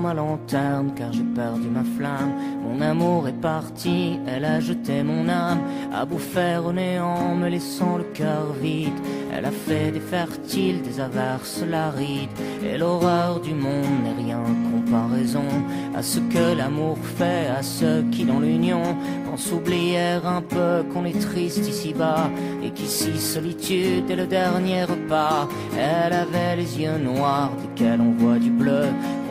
ma lanterne car j'ai perdu ma flamme. Mon amour est parti, elle a jeté mon âme à bouffer au néant, me laissant le cœur vide. Elle a fait des fertiles, des averses larides, et l'horreur du monde n'est rien comparaison à ce que l'amour fait à ceux qui dans l'union pensent oublier un peu qu'on est triste ici-bas et qu'ici solitude est le dernier repas. Elle avait les yeux noirs desquels on voit du bleu,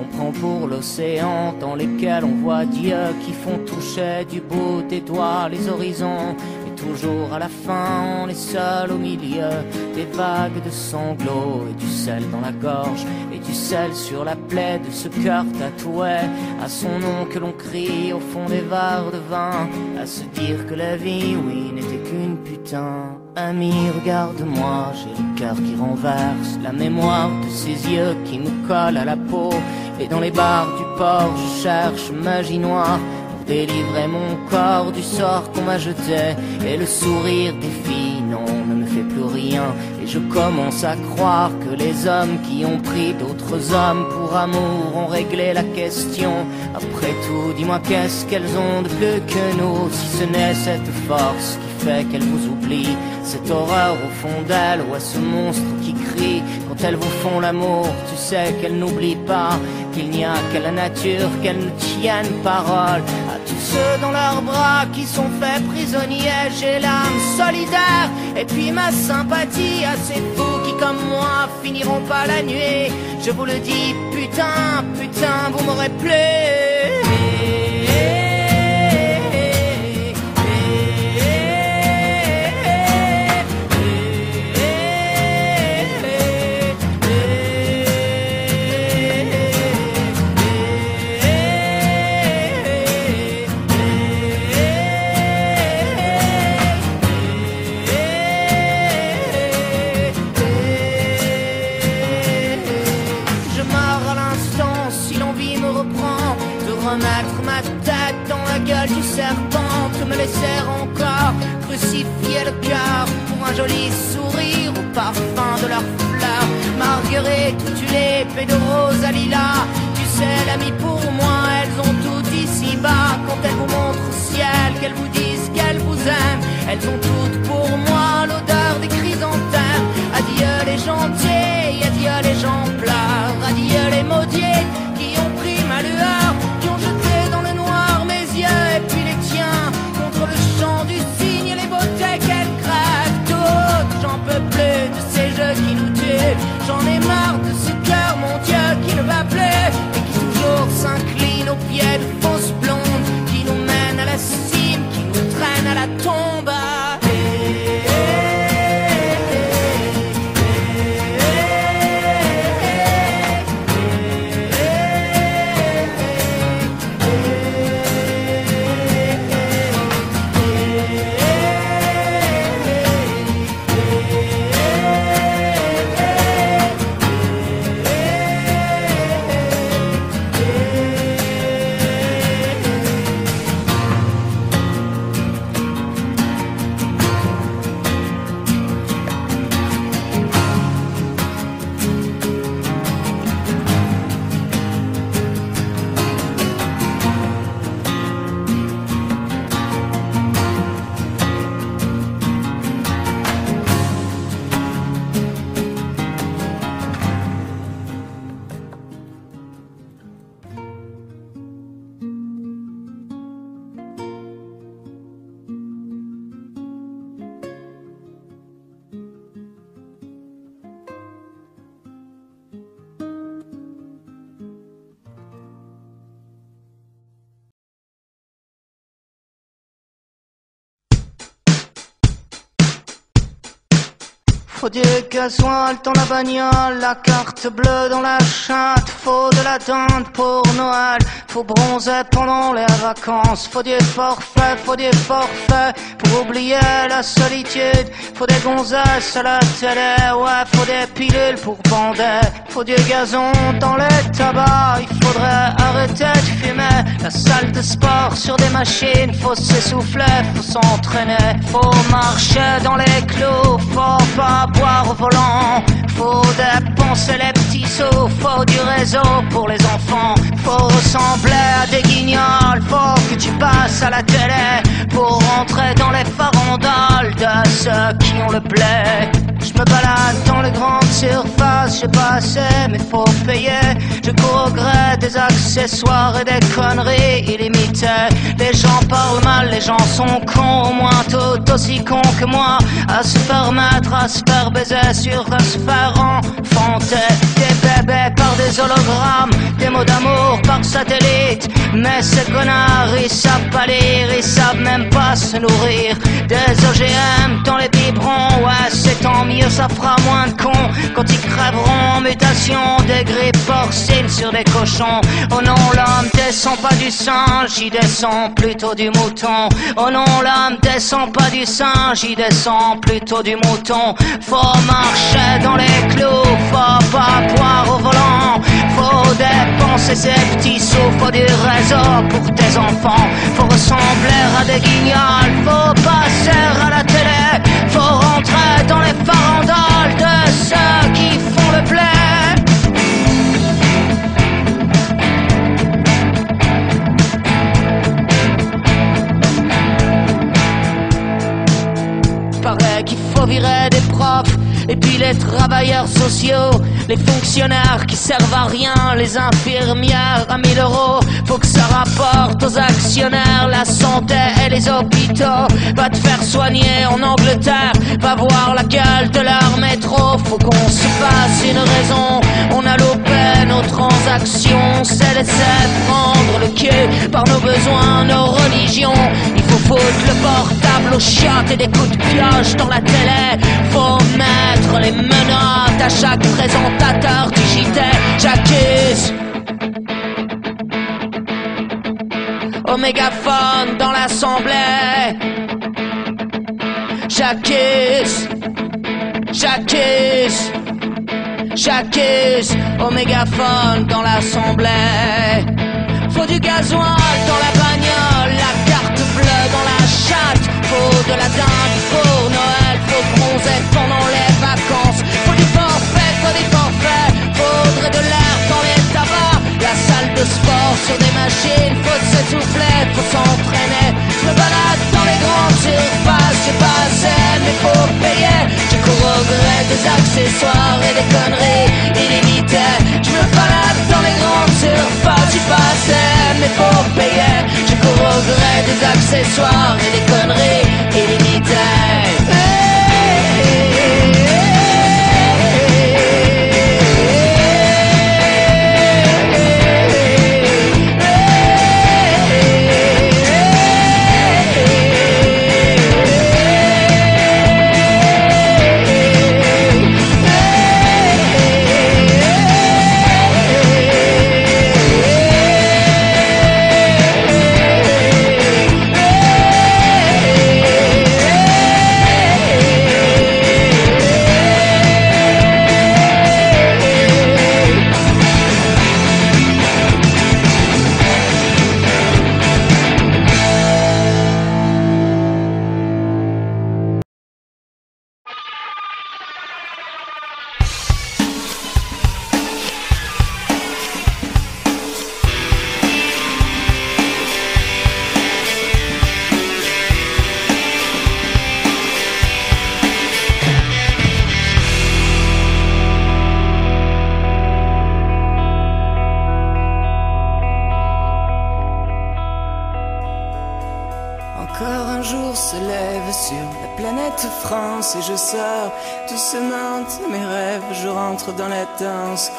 prend pour l'océan dans lesquels on voit Dieu qui font toucher du bout des doigts les horizons. Toujours à la fin, on est seul au milieu des vagues de sanglots et du sel dans la gorge et du sel sur la plaie de ce cœur tatoué. À son nom que l'on crie au fond des vares de vin, à se dire que la vie, oui, n'était qu'une putain. Ami, regarde-moi, j'ai le cœur qui renverse, la mémoire de ses yeux qui me collent à la peau, et dans les bars du port, je cherche magie noire délivrer mon corps du sort qu'on m'a jeté. Et le sourire des filles non ne me fait plus rien je commence à croire que les hommes qui ont pris d'autres hommes pour amour ont réglé la question. Après tout dis-moi qu'est-ce qu'elles ont de plus que nous si ce n'est cette force qui fait qu'elles vous oublient? Cette horreur au fond d'elles ou à ce monstre qui crie? Quand elles vous font l'amour tu sais qu'elles n'oublient pas qu'il n'y a qu'à la nature qu'elles ne tiennent parole ceux dans leurs bras qui sont faits prisonniers. J'ai l'âme solidaire et puis ma sympathie à ces fous qui comme moi finiront pas la nuit. Je vous le dis, putain, putain, vous m'aurez plu. Pour un joli sourire au parfum de leurs fleurs. Marguerite, tu l'es, de rose à lilas. Tu sais, l'ami, pour moi, elles ont tout ici-bas. Quand elles vous montrent au ciel, qu'elles vous disent qu'elles vous aiment, elles ont toutes pour moi l'odeur des chrysanthèmes. Adieu les gentils, adieu les gens pleurs, adieu les maudits qui ont pris ma lueur, qui ont jeté dans le noir mes yeux et puis les tiens le chant du cygne, de ces jeux qui nous tuent. J'en ai marre de ce cœur, mon Dieu, qui ne va plus et qui toujours s'incline aux pieds de Dans la bagnole, la carte bleue dans la chatte, faut de la dinde pour Noël, faut bronzer pendant les vacances, faut du forfait, faut du forfait pour oublier la solitude, faut des gonzesses à la télé, ouais, faut des pilules pour bander, faut du gazon dans les tabacs, il faudrait arrêter de fumer, la salle de sport sur des machines, faut s'essouffler, faut s'entraîner, faut marcher dans les clous, faut pas boire faut de les petits sauts, faut du réseau pour les enfants. Faut ressembler à des guignols, faut que tu passes à la télé pour rentrer dans les farandoles de ceux qui ont le blé surface, j'ai pas assez, mais faut payer. Je cours des accessoires et des conneries illimitées. Les gens parlent mal, les gens sont cons, au moins tout aussi cons que moi. À se permettre, à se faire baiser sur un se faire enfanter. Des bébés par des hologrammes, des mots d'amour par satellite. Mais ces connards, ils savent pas lire, ils savent même pas se nourrir. Des OGM dans les biberons, ouais, c'est tant mieux, ça fera moins de cons quand ils crèveront en mutation des grippes porcines sur des cochons. Oh non, l'homme descend pas du singe, il descend plutôt du mouton. Oh non, l'homme descend pas du singe, il descend plutôt du mouton. Faut marcher dans les clous, faut pas boire au volant. Faut dépenser ses petits sous, faut du réseau pour tes enfants. Faut ressembler à des guignols, faut passer à la. Faut rentrer dans les farandoles de ceux qui font le blé. Paraît qu'il faut virer des profs et puis les travailleurs sociaux, les fonctionnaires qui servent à rien, les infirmières à 1000 euros. Faut que ça rapporte aux actionnaires la santé et les hôpitaux. Va te faire soigner en Angleterre, va voir la gueule de leur métro. Faut qu'on se fasse une raison. On a loupé nos transactions, c'est laisser prendre le quai par nos besoins, nos religions. Foutre le portable au chiottes et des coups de pioche dans la télé. Faut mettre les menottes à chaque présentateur JT. J'accuse. Au mégaphone dans l'assemblée. J'accuse. J'accuse. J'accuse. Au dans l'assemblée. Faut du gasoil dans la bagnole, Faut de la dinde pour Noël, faut bronzer pendant les vacances. Faut du forfait, faut des forfaits, faudrait de l'air dans les tabacs. La salle de sport sur des machines, faut s'essouffler, faut s'entraîner. Je me balade dans les grandes surfaces, j'ai pas assez, mais faut payer. Je cours au gré des accessoires et des conneries illimitées. Je me balade dans les grandes surfaces, j'ai pas assez, mais faut. Accessoires et des conneries. Encore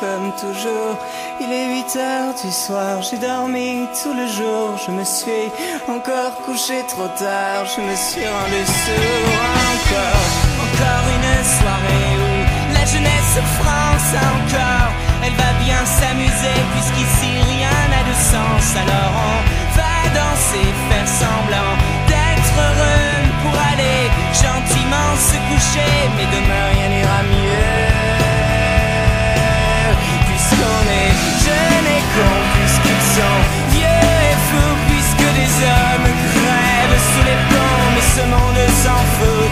comme toujours. Il est 8 heures du soir, j'ai dormi tout le jour. Je me suis encore couché trop tard, je me suis rendu sourd encore. Encore une soirée où la jeunesse France encore. Elle va bien s'amuser puisqu'ici rien n'a de sens. Alors on va danser, faire semblant d'être heureux pour aller gentiment se coucher. Mais demain rien n'ira mieux. Est jeunes et cons, puisqu'ils sont vieux et fous, puisque des hommes crèvent sous les ponts. Mais ce monde s'en fout,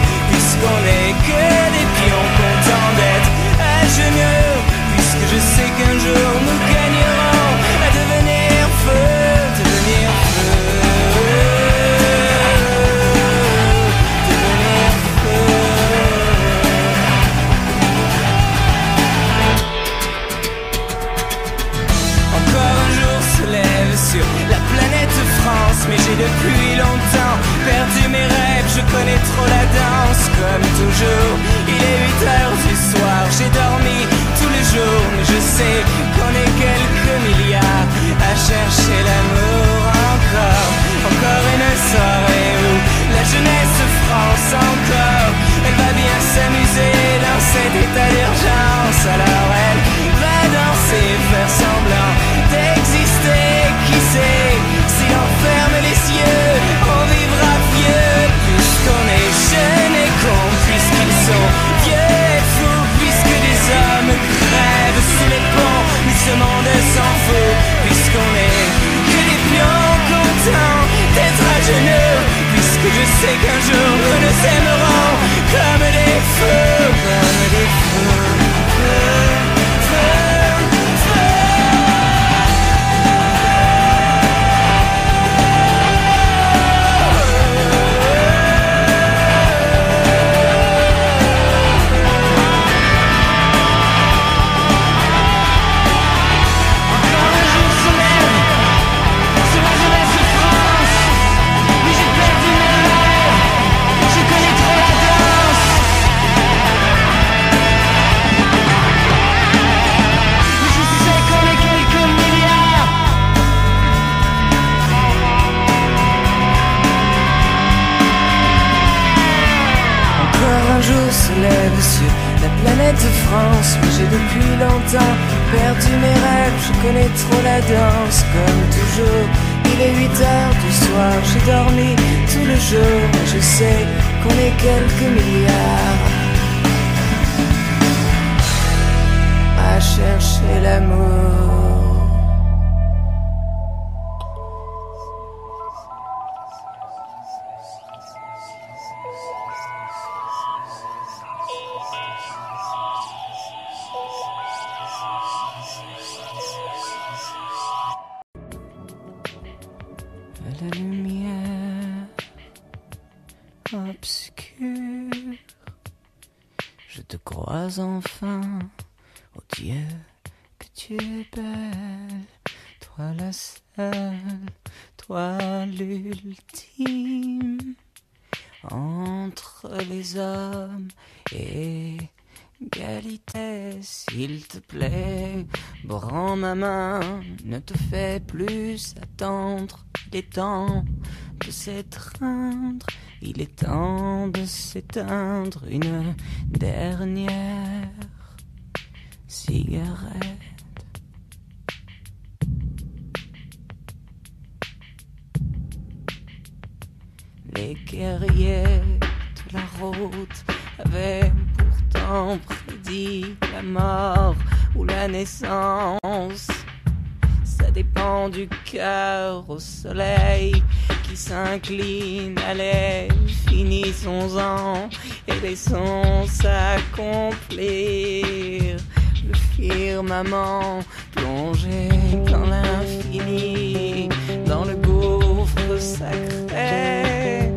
égalité, s'il te plaît, prends ma main, ne te fais plus attendre, il est temps de s'étreindre, il est temps de s'éteindre. Une dernière cigarette. Les guerriers de la route avaient pourtant prédit la mort ou la naissance. Ça dépend du cœur au soleil qui s'incline. Allez, finissons-en et laissons s'accomplir. Le firmament plongé dans l'infini, dans le gouffre sacré.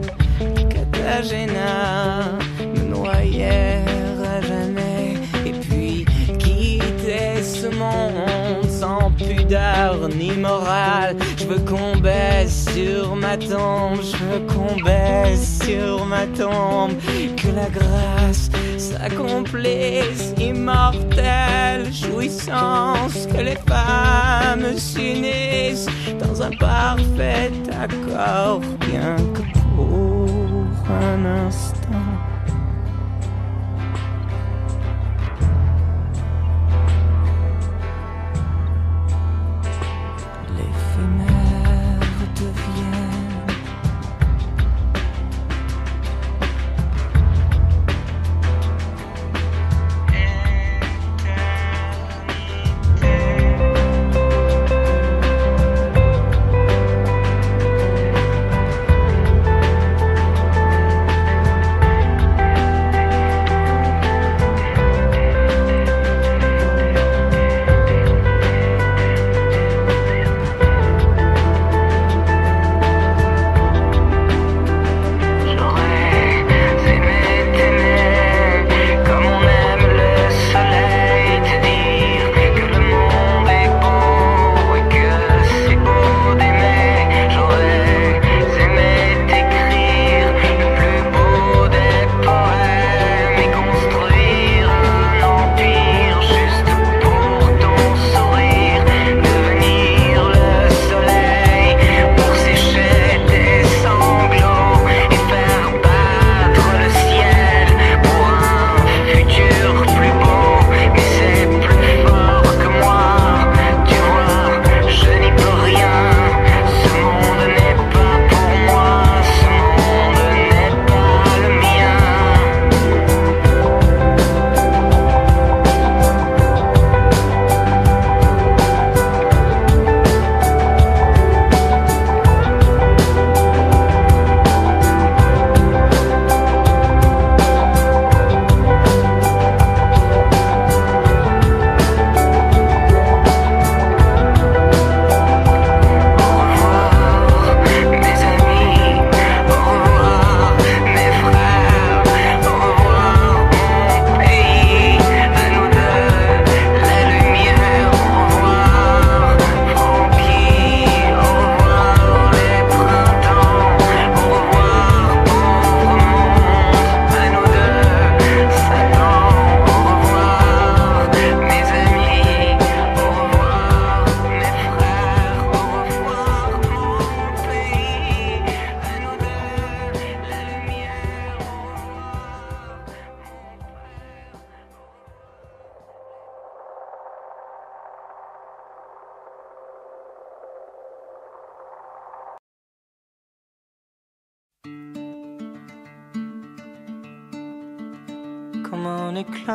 Katagena ni morale. Je veux qu'on baisse sur ma tombe, je veux qu'on baisse sur ma tombe, que la grâce s'accomplisse, immortelle jouissance, que les femmes s'unissent dans un parfait accord, bien que pour un instant.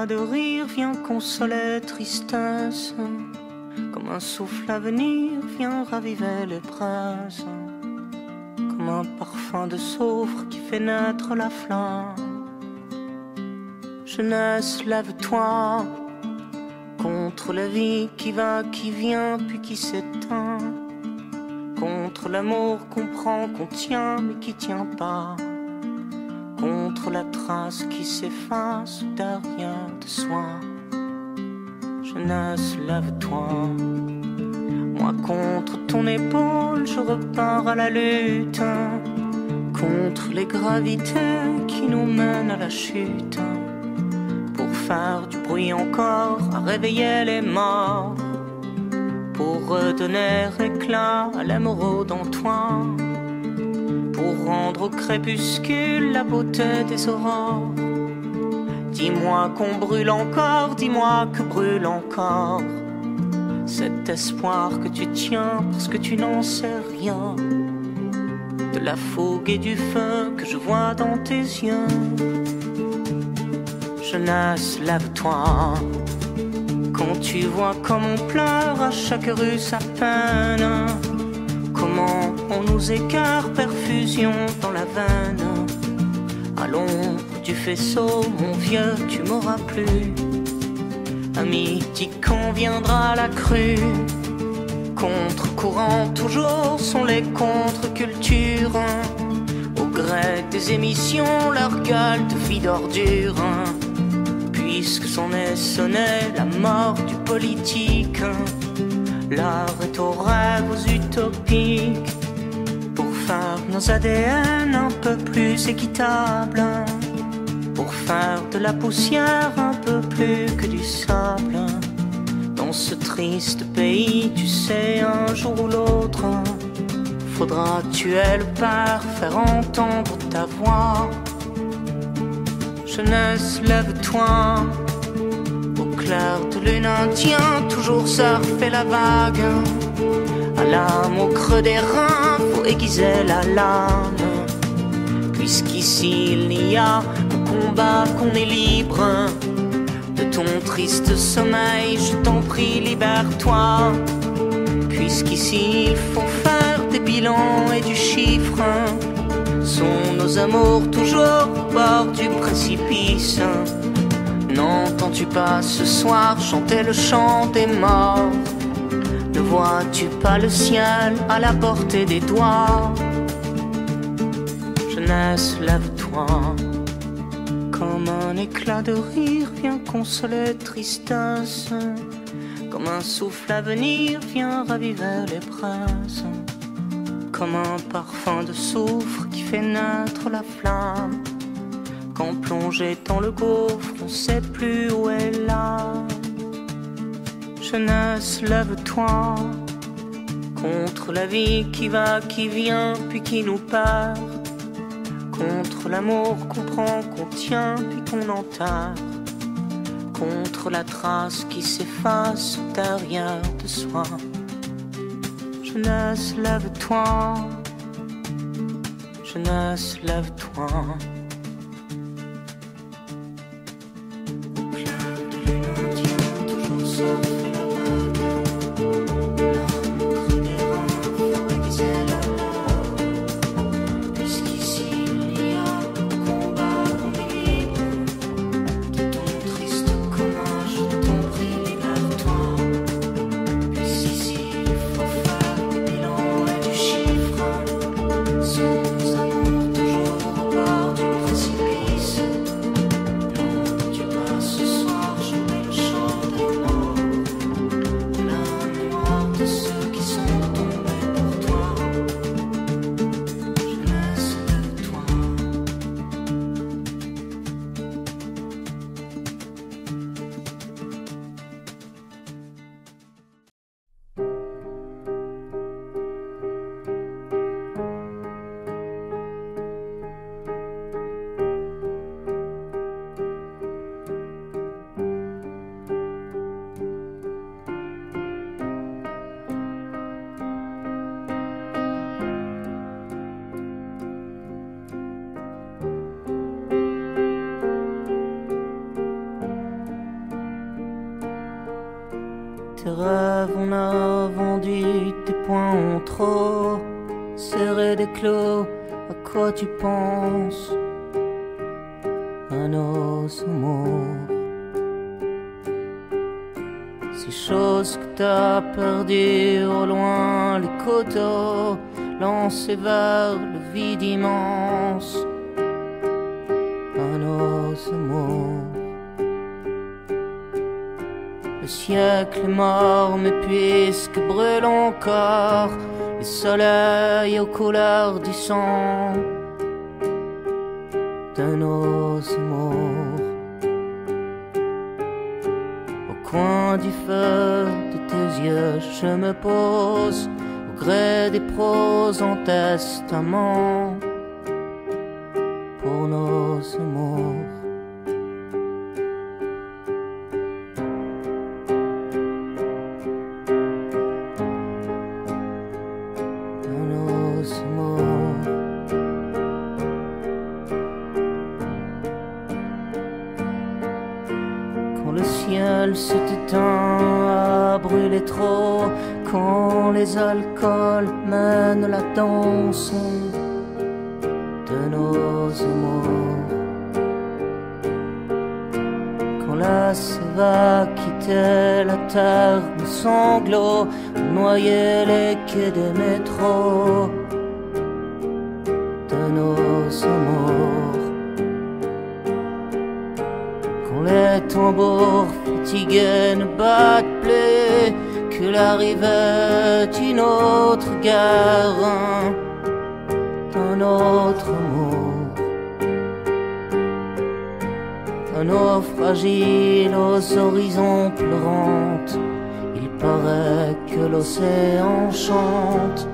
De rire vient consoler tristesse. Comme un souffle à venir vient raviver les braises. Comme un parfum de soufre qui fait naître la flamme. Jeunesse, lève-toi contre la vie qui va, qui vient, puis qui s'éteint. Contre l'amour qu'on prend, qu'on tient, mais qui tient pas contre la trace qui s'efface derrière de soi. Jeunesse, lève-toi. Moi contre ton épaule, je repars à la lutte. Contre les gravités qui nous mènent à la chute. Pour faire du bruit encore, à réveiller les morts. Pour redonner éclat à l'émeraude en toi pour rendre au crépuscule la beauté des aurores. Dis-moi qu'on brûle encore, dis-moi que brûle encore cet espoir que tu tiens parce que tu n'en sais rien. De la fougue et du feu que je vois dans tes yeux. Jeunesse, lève-toi. Quand tu vois comme on pleure à chaque rue sa peine Comment on nous écarte, perfusion dans la veine. À l'ombre du faisceau, mon vieux, tu m'auras plus. Ami, midi, quand viendra la crue? Contre-courant, toujours sont les contre-cultures. Au gré des émissions, leur gueule de vie d'ordure. Puisque s'en est sonné la mort du politique. Est aux rêves utopiques pour faire nos ADN un peu plus équitables, pour faire de la poussière un peu plus que du sable. Dans ce triste pays, tu sais, un jour ou l'autre, faudra tuer le père, faire entendre ta voix? Jeunesse, lève-toi clair de lune indien, toujours surfer la vague. À l'âme au creux des reins, faut aiguiser la lame. Puisqu'ici il n'y a qu'au combat qu'on est libre. De ton triste sommeil, je t'en prie, libère-toi. Puisqu'ici il faut faire des bilans et du chiffre. Sont nos amours toujours au bord du précipice? N'entends-tu pas ce soir chanter le chant des morts Ne vois-tu pas le ciel à la portée des doigts? Jeunesse, lève-toi. Comme un éclat de rire vient consoler tristesse. Comme un souffle à venir vient raviver les presses. Comme un parfum de soufre qui fait naître la flamme plongé dans le gouffre, on sait plus où est là. Jeunesse, lève-toi contre la vie qui va, qui vient, puis qui nous perd. Contre l'amour qu'on prend, qu'on tient, puis qu'on enterre. Contre la trace qui s'efface derrière de soi. Jeunesse, lève-toi. Jeunesse, lève-toi. testament pour nos amours. Quand le ciel s'éteint à brûler trop quand les alcools mènent la danse de nos amours. Quand la va quitter la terre de sanglots, noyer les quais des métros de nos amours. Quand les tambours fatigués ne battent plus il arrivait une autre guerre, un autre amour, un eau fragile aux horizons pleurantes. Il paraît que l'océan chante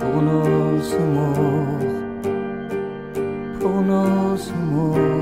pour nos amours, pour nos amours.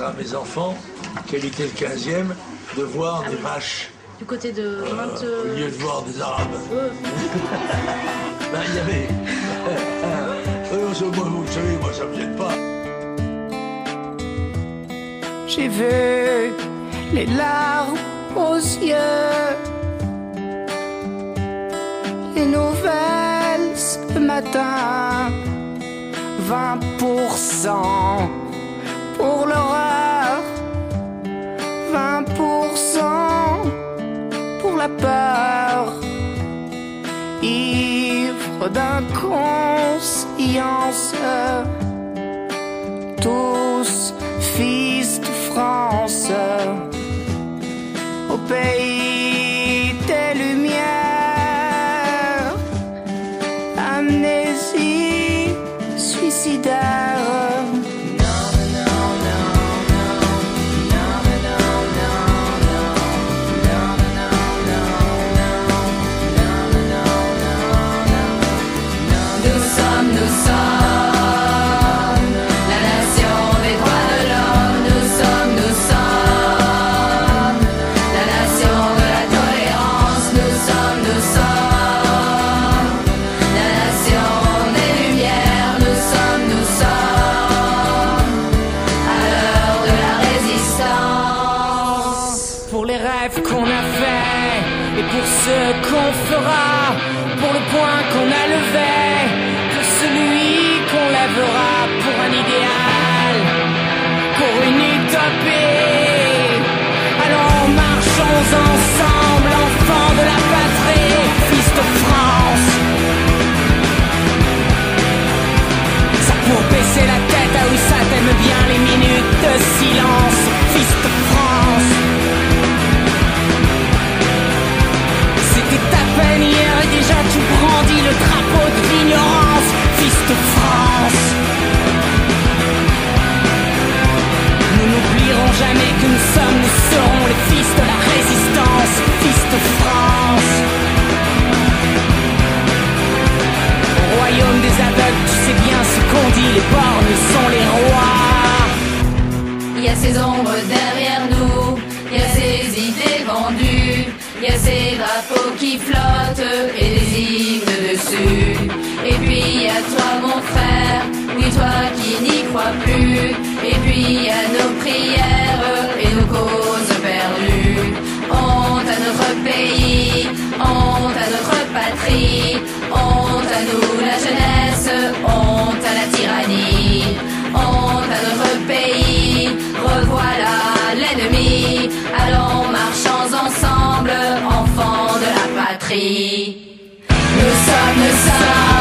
à mes enfants, quel était le 15e, de voir des vaches. Du côté de euh, euh, Au lieu de voir des Arabes. Ben, il y avait... Euh, vous savez, moi, ça me gêne pas. J'ai vu les larmes aux yeux, les nouvelles ce matin, 20% pour le peur, ivre d'inconscience, tous fils de France, au pays baisser la tête, ah oui, ça t'aime bien les minutes de silence, fils de France. C'était à peine hier et déjà tu brandis le drapeau de l'ignorance, fils de France. Nous n'oublierons jamais que nous sommes, nous serons les fils de la résistance, fils de France. Au royaume des aveugles, tu sais bien qu'on dit, les bornes sont les rois. Il y a ces ombres derrière nous, il y a ces idées vendues, il y a ces drapeaux qui flottent et des hymnes dessus. Et puis il y a toi mon frère, oui toi qui n'y crois plus. Et puis il y a nos prières et nos causes perdues. Honte à notre pays, honte à notre patrie, à nous la jeunesse, honte à la tyrannie, honte à notre pays, revoilà l'ennemi, allons marchons ensemble, enfants de la patrie. Nous sommes, nous sommes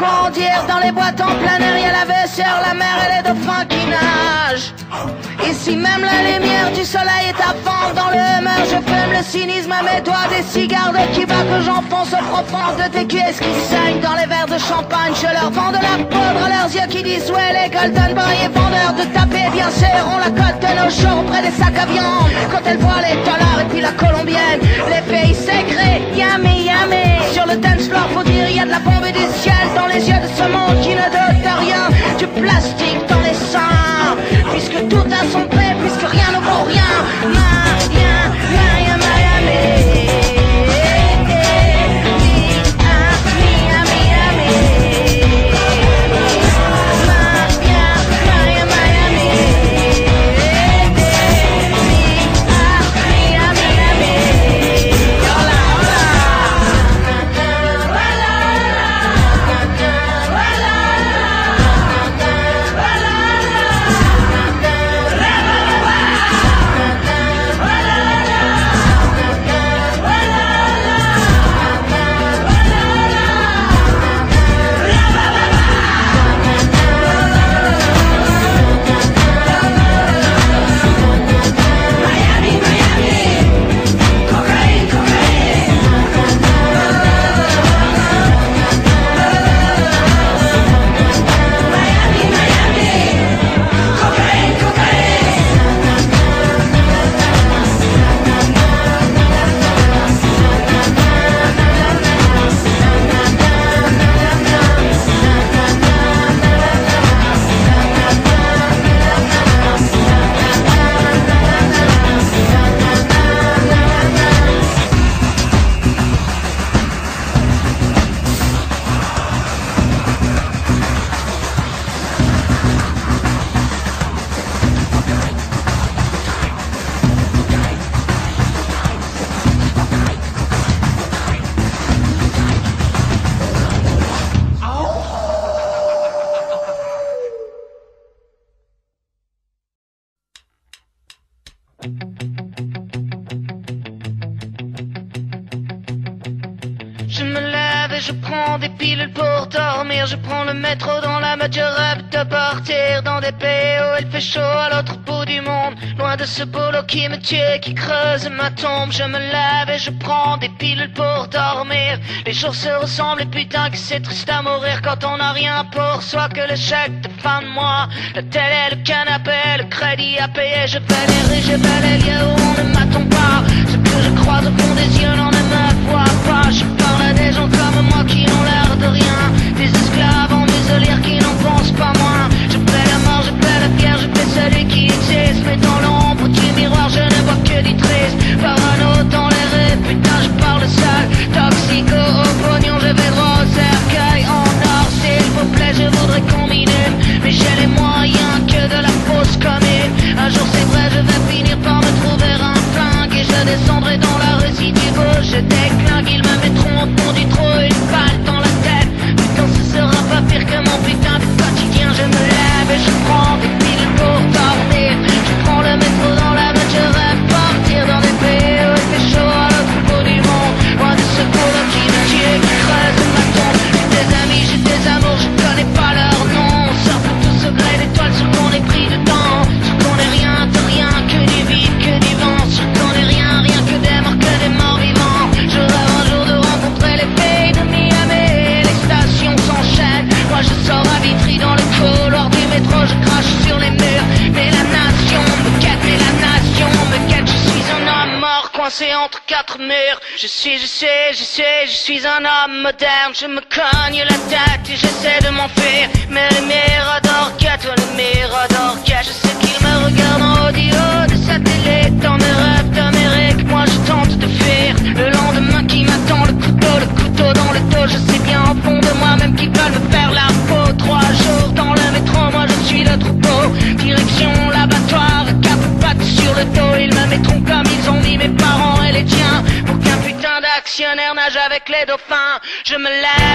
Dans les boîtes en plein air, y'a la vaisselle, la mer et les dauphins qui nagent Ici même la lumière du soleil fond Dans le humeur, je fume le cynisme à mes doigts Des cigares de Cuba que j'enfonce au profond De tes cuisses qui saignent dans les verres de champagne Je leur vends de la poudre à leurs yeux qui disent Ouais les Golden Boy et vendeurs de taper bien serront la côte de nos shorts auprès des sacs à viande. Quand elles voient les dollars et puis la colombienne Les pays secrets, yummy yummy. Sur le dance floor faut dire y de la bombe du ciel Dans les yeux de ce monde qui ne dote rien Du plastique dans les seins. Puisque tout a son prix, puisque rien ne vaut Métro dans la mode, je rêve de partir dans des pays où il fait chaud à l'autre bout du monde. Loin de ce boulot qui me tue, qui creuse ma tombe. Je me lève et je prends des pilules pour dormir. Les jours se ressemblent et putain que c'est triste à mourir quand on n'a rien pour soi que chèque de fin de mois. La télé, le canapé, le crédit à payer. Je vais les rues, je vais les lieux où on ne m'attend pas. Ce que je croise au fond celui qui existe. Mais dans l'ombre du miroir, je ne vois que du triste. Parano dans les rues, putain, je parle seul. Toxico au pognon, je vais droit en or. S'il vous plaît, je voudrais qu'on. Mais j'ai les moyens que de la fausse Je me cogne la tête et j'essaie de m'enfuir. Mais les miradors toi les miradors Je sais qu'ils me regardent en audio de satellite. Dans mes rêves d'Amérique, moi je tente de fuir. Le lendemain qui m'attend, le couteau, le couteau dans le dos. Je sais bien au fond de moi même qu'ils veulent me faire la peau. Trois jours dans le métro, moi je suis le troupeau. Direction l'abattoir, cap pattes sur le dos. Ils me mettront comme ils ont mis mes parents et les tiens. Pour qu'un putain d'actionnaire nage avec les dauphins. Je me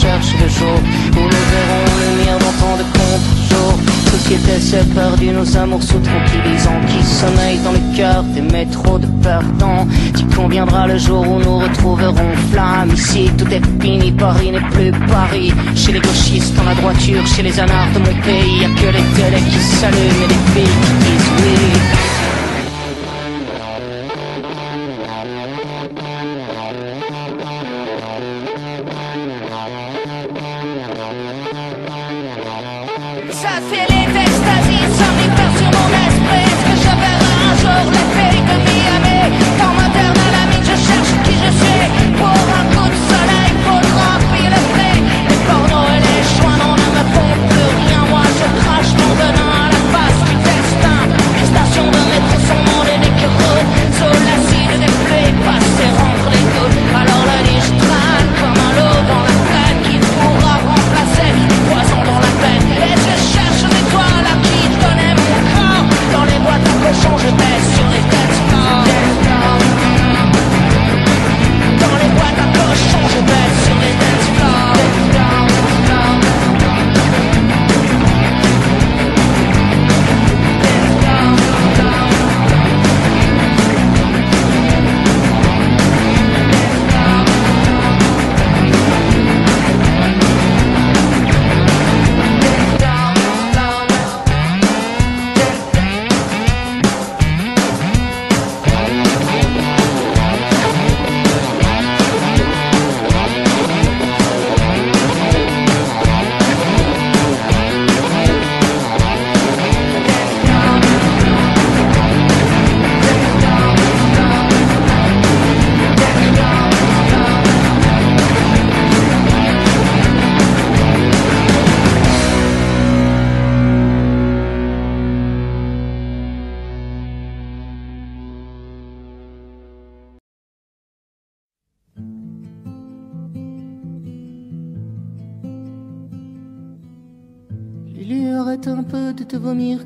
cherche le jour, où nous verrons lumière dans tant de contre-jours. Société s'est perdue, nos amours sous tranquillisants qui sommeillent dans le cœur des métros de perdants. Tu conviendra le jour où nous retrouverons flamme. Ici tout est fini, Paris n'est plus Paris. Chez les gauchistes, dans la droiture, chez les anards de mon pays, y a que les télés qui s'allument et les filles qui disent oui.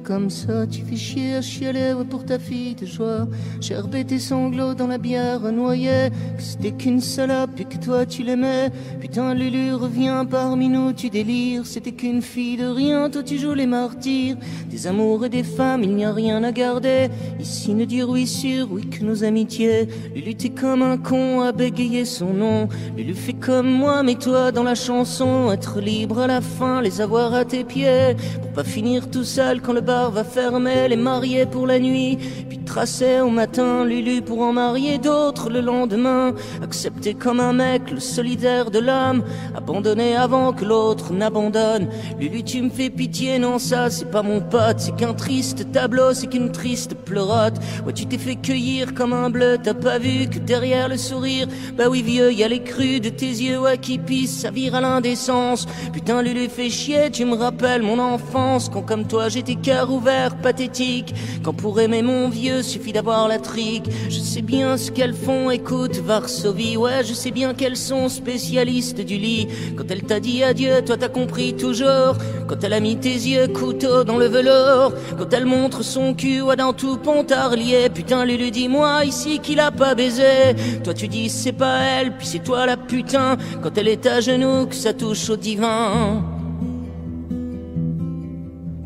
Comme ça. Tu fais chier à ouais, pour ta fille de joie. Gerber tes sanglots dans la bière noyée. Que c'était qu'une salope et que toi tu l'aimais. Putain, Lulu, reviens parmi nous, tu délires. C'était qu'une fille de rien, toi tu joues les martyrs. Des amours et des femmes, il n'y a rien à garder. Ici, ne dire oui sûr, oui que nos amitiés. Lulu, t'es comme un con à bégayer son nom. Lulu, fais comme moi, mets-toi dans la chanson. Être libre à la fin, les avoir à tes pieds. Pour pas finir tout seul quand le bar va fermer. Les marier pour la nuit, puis tracer au matin. Lulu pour en marier d'autres le lendemain. Accepter comme un mec le solidaire de l'âme. Abandonner avant que l'autre n'abandonne. Lulu, tu me fais pitié, non, ça c'est pas mon pote. C'est qu'un triste tableau, c'est qu'une triste pleurote. Ouais, tu t'es fait cueillir comme un bleu, t'as pas vu que derrière le sourire, bah oui, vieux, y a les crues de tes yeux, ouais, qui pissent, ça vire à l'indécence. Putain, Lulu fait chier, tu me rappelles mon enfance, quand comme toi j'étais cœur ouvert, pathétique. Quand pour aimer mon vieux, suffit d'avoir la trique. Je sais bien ce qu'elles font, écoute Varsovie, ouais, je sais bien qu'elles sont spécialistes du lit. Quand elle t'a dit adieu, toi t'as compris toujours. Quand elle a mis tes yeux couteau dans le velours. Quand elle montre son cul, ouais, dans tout Pontarlier. Putain, Lulu, dis-moi ici qu'il a pas baisé. Toi tu dis c'est pas elle, puis c'est toi la putain. Quand elle est à genoux, que ça touche au divin.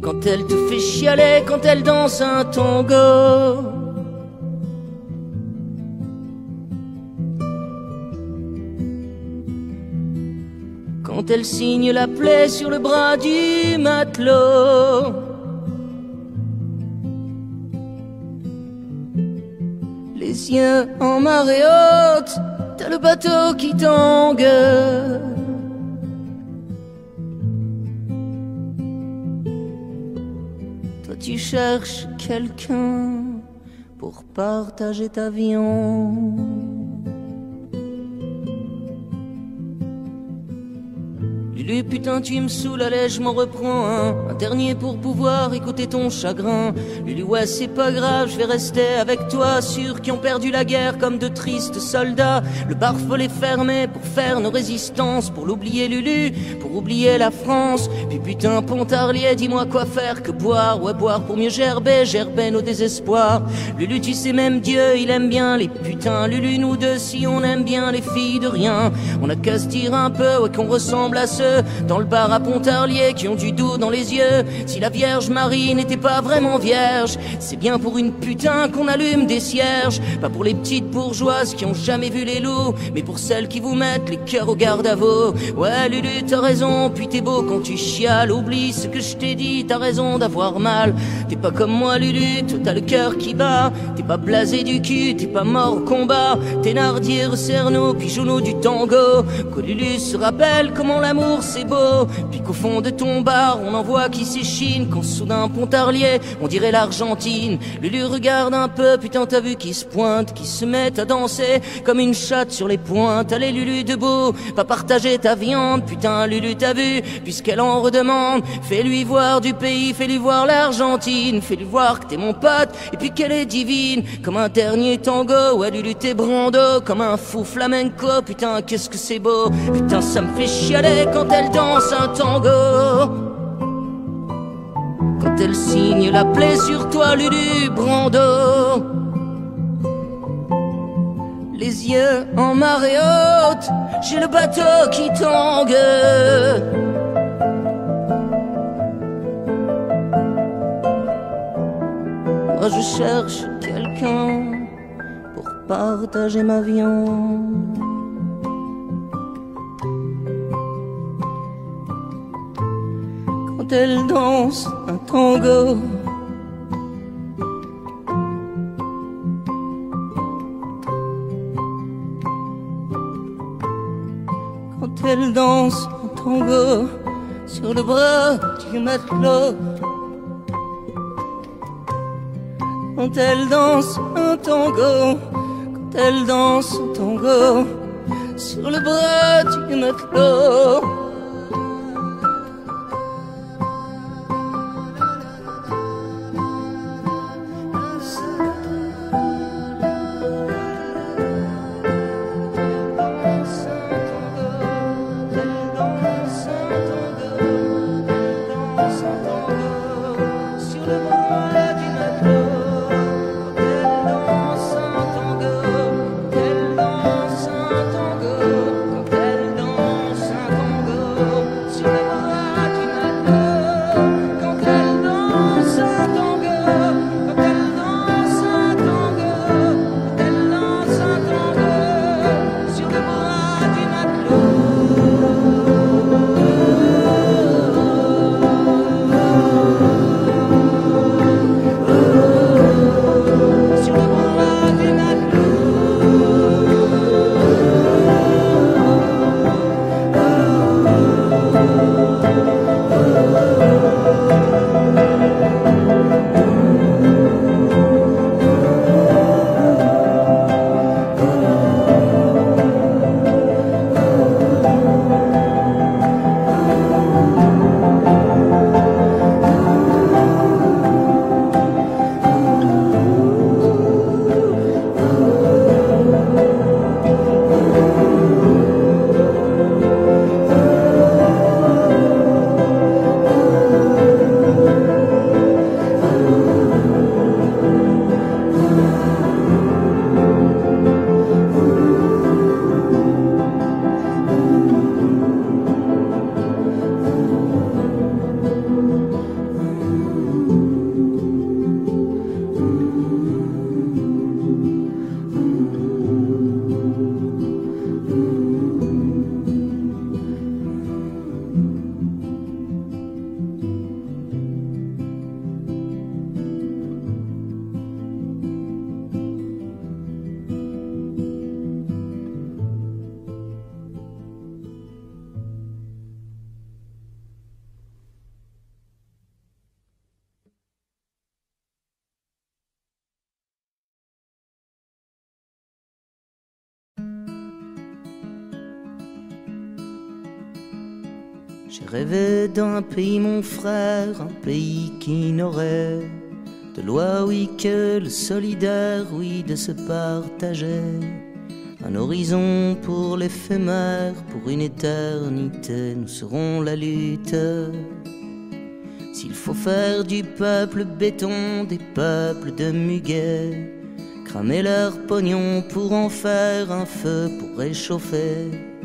Quand elle te fait chialer, quand elle danse un tango. Quand elle signe la plaie sur le bras du matelot. Les yeux en marée haute, t'as le bateau qui tangue. Tu cherches quelqu'un pour partager ta viande. Lulu, putain, tu me saoules, allez, je m'en reprends un. Un dernier pour pouvoir écouter ton chagrin. Lulu, ouais, c'est pas grave, je vais rester avec toi. Sûr qui ont perdu la guerre comme de tristes soldats. Le bar est fermé pour faire nos résistances. Pour l'oublier, Lulu, pour oublier la France. Puis putain, Pontarlier, dis-moi quoi faire que boire. Ouais, boire pour mieux gerber, gerber nos désespoirs. Lulu, tu sais, même Dieu, il aime bien les putains. Lulu, nous deux, si on aime bien les filles de rien. On a qu'à se dire un peu, ouais, qu'on ressemble à ceux dans le bar à Pontarlier qui ont du dos dans les yeux. Si la Vierge Marie n'était pas vraiment vierge, c'est bien pour une putain qu'on allume des cierges. Pas pour les petites bourgeoises qui ont jamais vu les loups, mais pour celles qui vous mettent les cœurs au garde à veau. Ouais, Lulu, t'as raison, puis t'es beau quand tu chiales. Oublie ce que je t'ai dit, t'as raison d'avoir mal. T'es pas comme moi, Lulu, t'as le cœur qui bat. T'es pas blasé du cul, t'es pas mort au combat. T'es nardier, resserre-nous, puis du tango. Que Lulu se rappelle comment l'amour c'est beau. Puis qu'au fond de ton bar, on en voit qui s'échine. Quand soudain Pontarlier, on dirait l'Argentine. Lulu regarde un peu, putain t'as vu qui se pointe, qui se met à danser comme une chatte sur les pointes. Allez Lulu debout, pas partager ta viande. Putain Lulu t'as vu, puisqu'elle en redemande. Fais-lui voir du pays, fais-lui voir l'Argentine. Fais-lui voir que t'es mon pote, et puis qu'elle est divine. Comme un dernier tango, ouais Lulu t'es brando. Comme un fou flamenco, putain qu'est-ce que c'est beau. Putain ça me fait chialer quand elle danse un tango. Quand elle signe la plaie sur toi, Lulu Brando. Les yeux en marée haute, j'ai le bateau qui tangue. Moi je cherche quelqu'un pour partager ma viande. Quand elle danse un tango. Quand elle danse un tango sur le bras du matelot. Quand elle danse un tango, quand elle danse un tango sur le bras du matelot. Un pays qui n'aurait de loi, oui, que le solidaire, oui, de se partager. Un horizon pour l'éphémère, pour une éternité, nous serons la lutte. S'il faut faire du peuple béton, des peuples de muguet, cramer leur pognon pour en faire un feu pour réchauffer.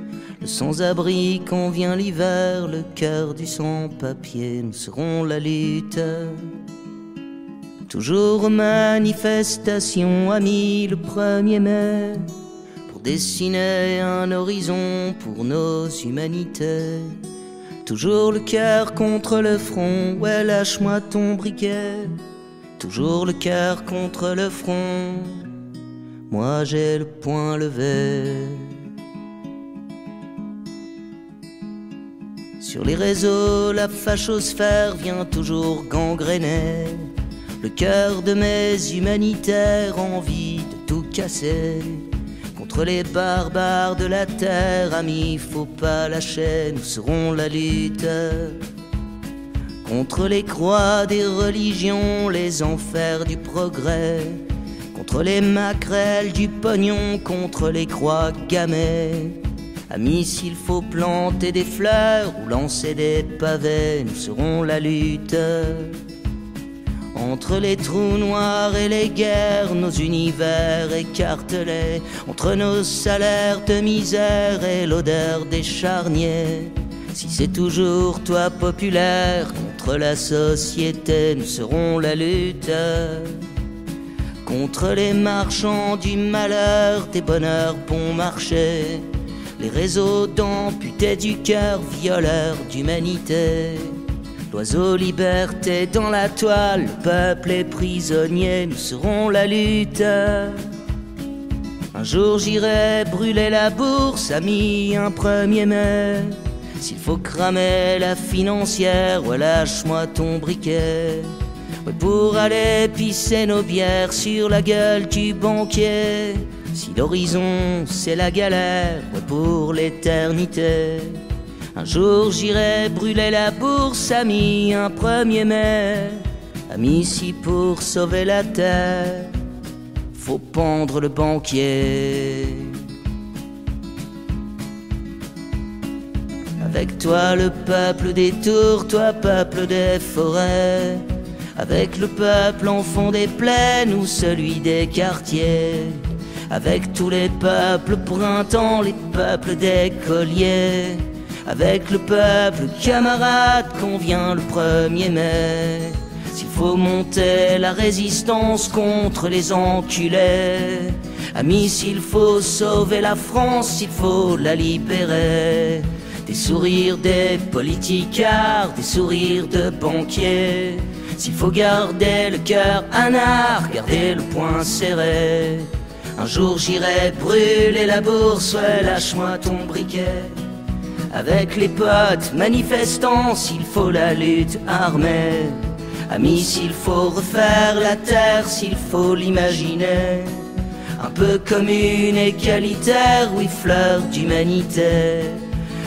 Le sans-abri quand vient l'hiver, le cœur du sans-papier, nous serons la lutte. Toujours manifestation, amis, le 1er mai, pour dessiner un horizon pour nos humanités. Toujours le cœur contre le front, ouais, lâche-moi ton briquet. Toujours le cœur contre le front, moi j'ai le poing levé. Sur les réseaux, la fachosphère vient toujours gangréner le cœur de mes humanitaires, envie de tout casser. Contre les barbares de la terre, amis, faut pas lâcher, nous serons la lutte. Contre les croix des religions, les enfers du progrès. Contre les maquerelles du pognon, contre les croix gammées. Amis, s'il faut planter des fleurs ou lancer des pavés, nous serons la lutte. Entre les trous noirs et les guerres, nos univers écartelés, entre nos salaires de misère et l'odeur des charniers. Si c'est toujours toi populaire contre la société, nous serons la lutte. Contre les marchands du malheur, des bonheurs bon marché, les réseaux d'amputés du cœur, violeurs d'humanité. L'oiseau liberté dans la toile, le peuple est prisonnier, nous serons la lutte. Un jour j'irai brûler la bourse, ami, un 1er mai. S'il faut cramer la financière, ouais, lâche-moi ton briquet. Ouais, pour aller pisser nos bières sur la gueule du banquier. Si l'horizon c'est la galère, pour l'éternité. Un jour j'irai brûler la bourse, ami, un 1er mai. Ami, si pour sauver la terre, faut pendre le banquier. Avec toi le peuple des tours, toi peuple des forêts. Avec le peuple enfant des plaines ou celui des quartiers. Avec tous les peuples printemps, les peuples des colliers avec le peuple camarade qu'on vient le 1er mai. S'il faut monter la résistance contre les enculés, amis, s'il faut sauver la France, s'il faut la libérer. Des sourires des politicards, des sourires de banquiers. S'il faut garder le cœur art, garder le poing serré. Un jour j'irai brûler la bourse, lâche-moi ton briquet. Avec les potes manifestants, s'il faut la lutte armée. Amis, s'il faut refaire la terre, s'il faut l'imaginer. Un peu commune, égalitaire, oui, fleur d'humanité.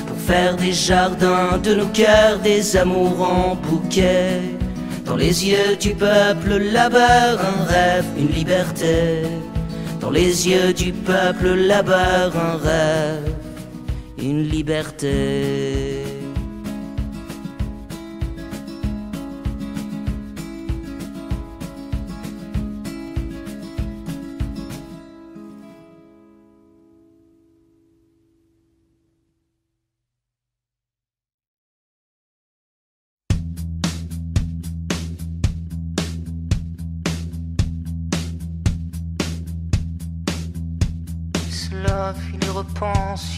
Pour faire des jardins de nos cœurs, des amours en bouquet. Dans les yeux du peuple, là-bas, un rêve, une liberté. Dans les yeux du peuple, là-bas, un rêve une liberté.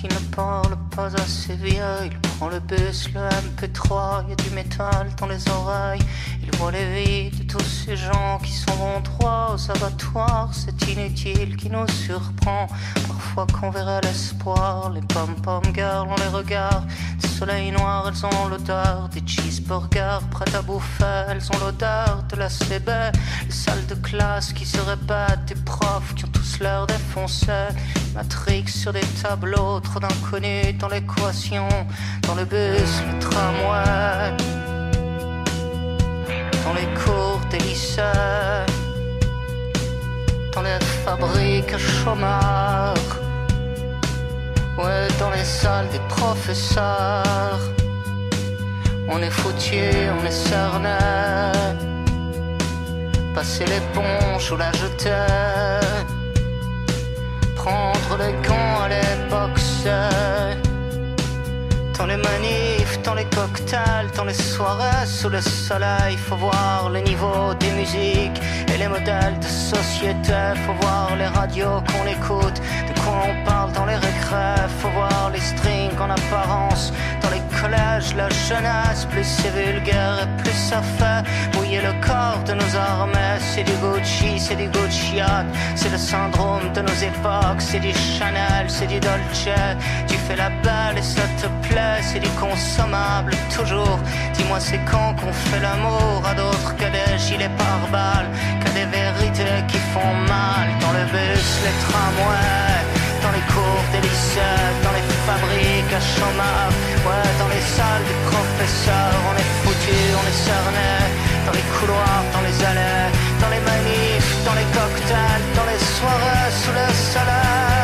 Il ne parle pas assez vieux. Il prend le bus, le MP3, il y a du métal dans les oreilles. Il voit les vies de tous ces gens qui sont en droit aux abattoirs. C'est inutile qui nous surprend. Parfois qu'on verrait l'espoir, les pom-pom girls, on les regarde. Des soleils noirs, elles ont l'odeur des cheese cheeseburgers prêts à bouffer, elles ont l'odeur de la CB. Les salles de classe qui se répètent, des profs qui ont tous l'air défoncés. Matrix sur des tableaux, trop d'inconnus dans l'équation. Dans le bus, le tramway, dans les cours des lycées, dans les fabriques chômeurs. Ouais, dans les salles des professeurs. On est foutu, on est cerné. Passer l'éponge ou la jeter. Prendre les gants à c'est dans les manifs, dans les cocktails, dans les soirées sous le soleil, faut voir le niveau des musiques et les modèles de société. Faut voir les radios qu'on écoute, de quoi on parle dans les récrés. Faut voir les strings en apparence dans les collèges, la jeunesse. Plus c'est vulgaire et plus ça fait mouiller le corps de nos armées. C'est du Gucci, c'est du Gucci, c'est le syndrome de nos époques. C'est du Chanel, c'est du Dolce. Tu fais la belle et ça te plaît c'est du consommable toujours. Dis-moi c'est quand qu'on fait l'amour à d'autres que des gilets pare-balles, que des vérités qui font mal dans le bus, les tramways, dans les cours des lycées, dans les fabriques à chômage, ouais, dans les salles des professeurs, on est foutus, on est cernés, dans les couloirs, dans les allées, dans les manifs, dans les cocktails, dans les soirées sous le soleil.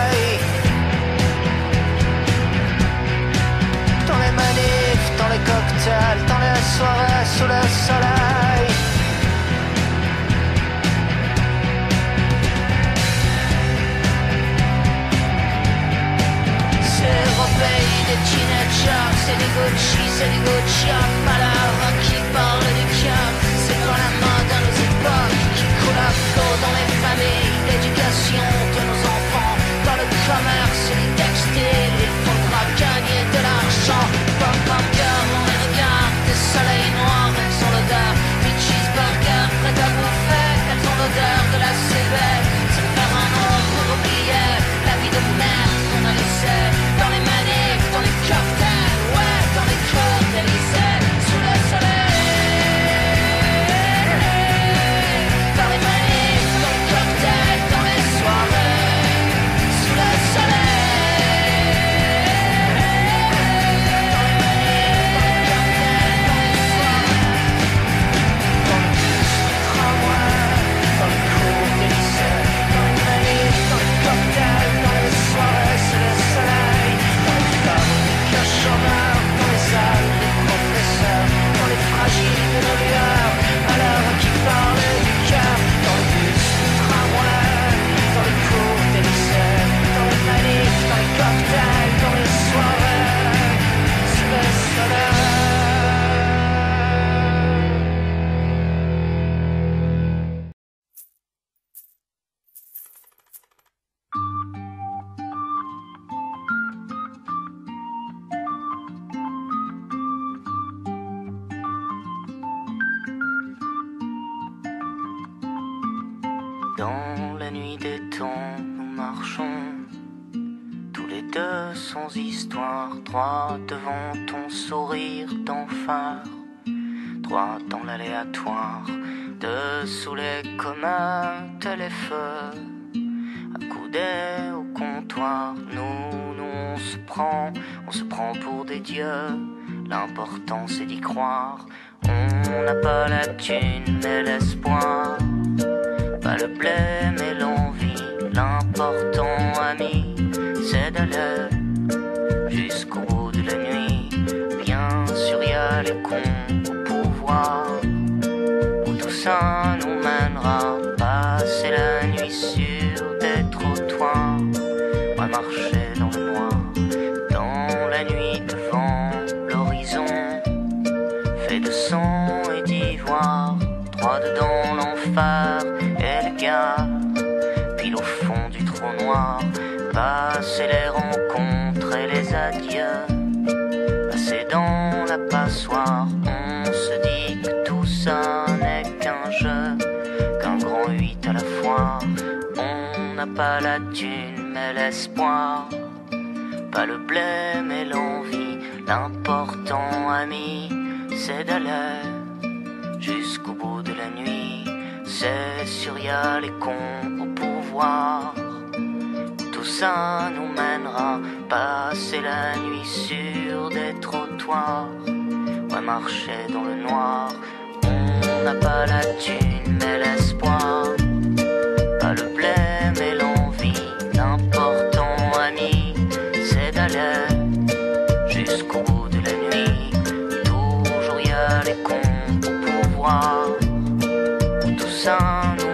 dans les manifs, dans les cocktails, dans les soirées sous le soleil. C'est des Gucci, c'est des Gucci, malheur qui parle du cœur. C'est pas la mode à nos époques qui flot dans les familles, l'éducation de nos enfants, dans le commerce, les textiles, il faudra gagner de l'argent. Dans l'aléatoire, dessous les comètes et les feux, accoudés au comptoir, nous, nous on se prend, on se prend pour des dieux, l'important c'est d'y croire, on n'a pas la thune mais l'espoir. Pas le blé mais l'envie, l'important ami, c'est d'aller jusqu'au bout de la nuit. Bien sûr, y a les cons où tout ça nous n'a pas la thune mais l'espoir, pas le blé mais l'envie, l'important ami, c'est d'aller jusqu'au bout de la nuit. C'est sur y a les cons au pouvoir. Tout ça nous mènera passer la nuit sur des trottoirs. Ouais, marcher dans le noir. On n'a pas la thune, mais l'espoir. Tout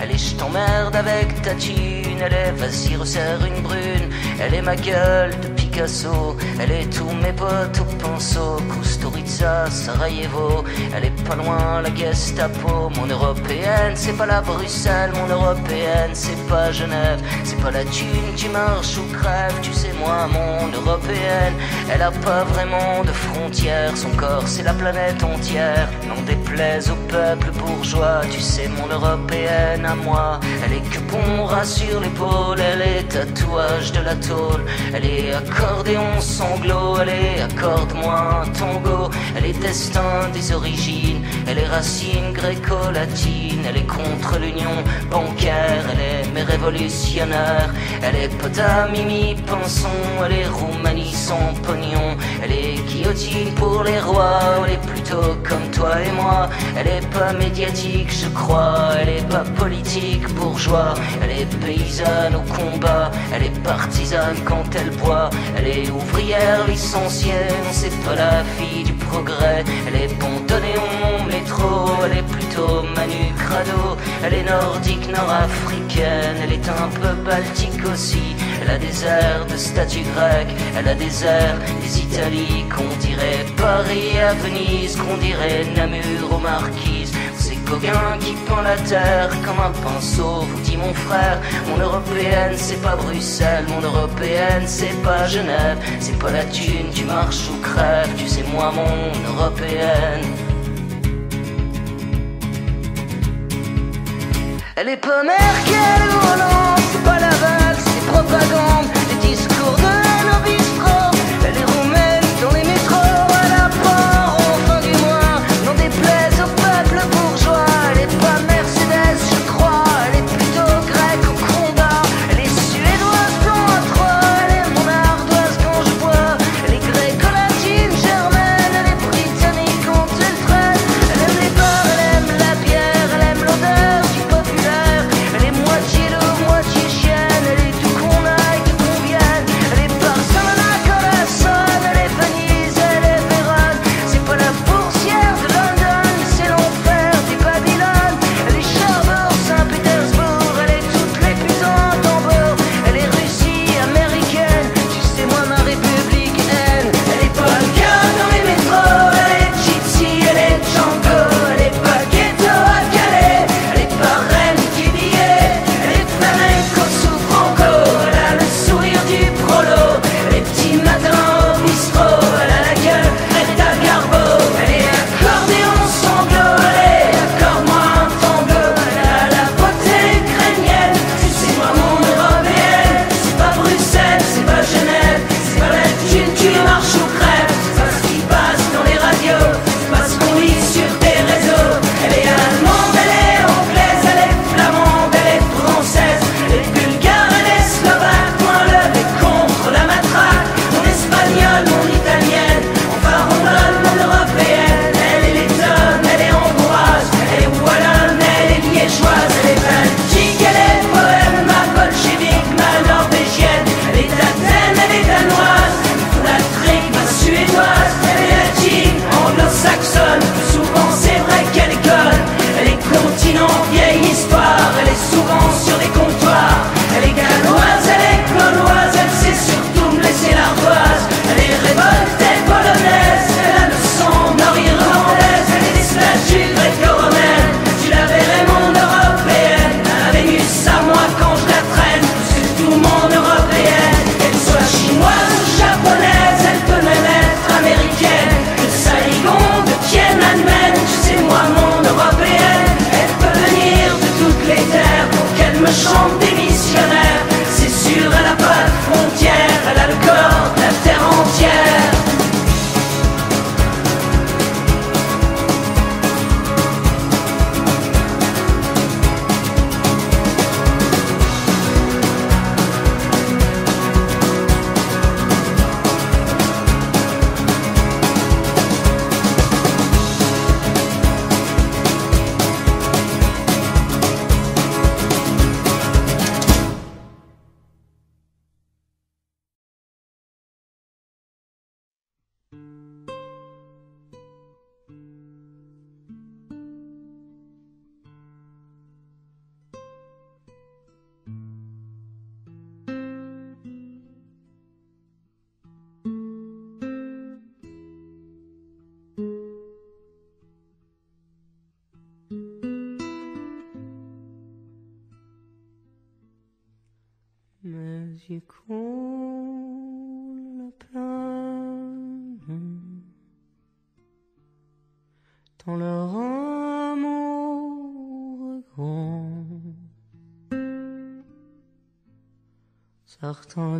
elle est je t'emmerde avec ta thune, est vas-y resserre une brune, elle est ma gueule Elle est tous mes potes au pinceau, Kusturica, Sarajevo, elle est pas loin la Gestapo, mon européenne, c'est pas la Bruxelles, mon européenne, c'est pas Genève, c'est pas la thune, tu marches ou crèves, tu sais moi, mon européenne, elle a pas vraiment de frontières, son corps c'est la planète entière, n'en déplaise au peuple bourgeois, tu sais mon européenne à moi, elle est que bon rat sur l'épaule, elle est tatouage de la tôle, elle est accordéon sanglot, est accorde-moi un tango, elle est destin des origines, elle est racine gréco-latine, elle est contre l'union bancaire, elle est mais révolutionnaire, elle est pota mimi pinson, elle est Roumanie sans pognon, elle est guillotine pour les rois, elle est plutôt comme toi et moi, elle est pas médiatique je crois, elle est pas politique bourgeois, elle est paysanne au combat, elle est partisane quand elle boit, elle est ouvrière licenciée, c'est pas la fille du progrès, pontonnée au métro, est plutôt Manu Crado, elle est nordique nord-africaine, elle est un peu baltique aussi, elle a des airs de statue grecque, elle a des airs des Italies qu'on dirait Paris à Venise, qu'on dirait Namur aux Marquises. Gauguin qui pend la terre comme un pinceau, vous dit mon frère. Mon européenne, c'est pas Bruxelles, mon européenne, c'est pas Genève, c'est pas la thune, tu marches ou crèves, tu sais moi mon européenne. Elle est pas Merkel ou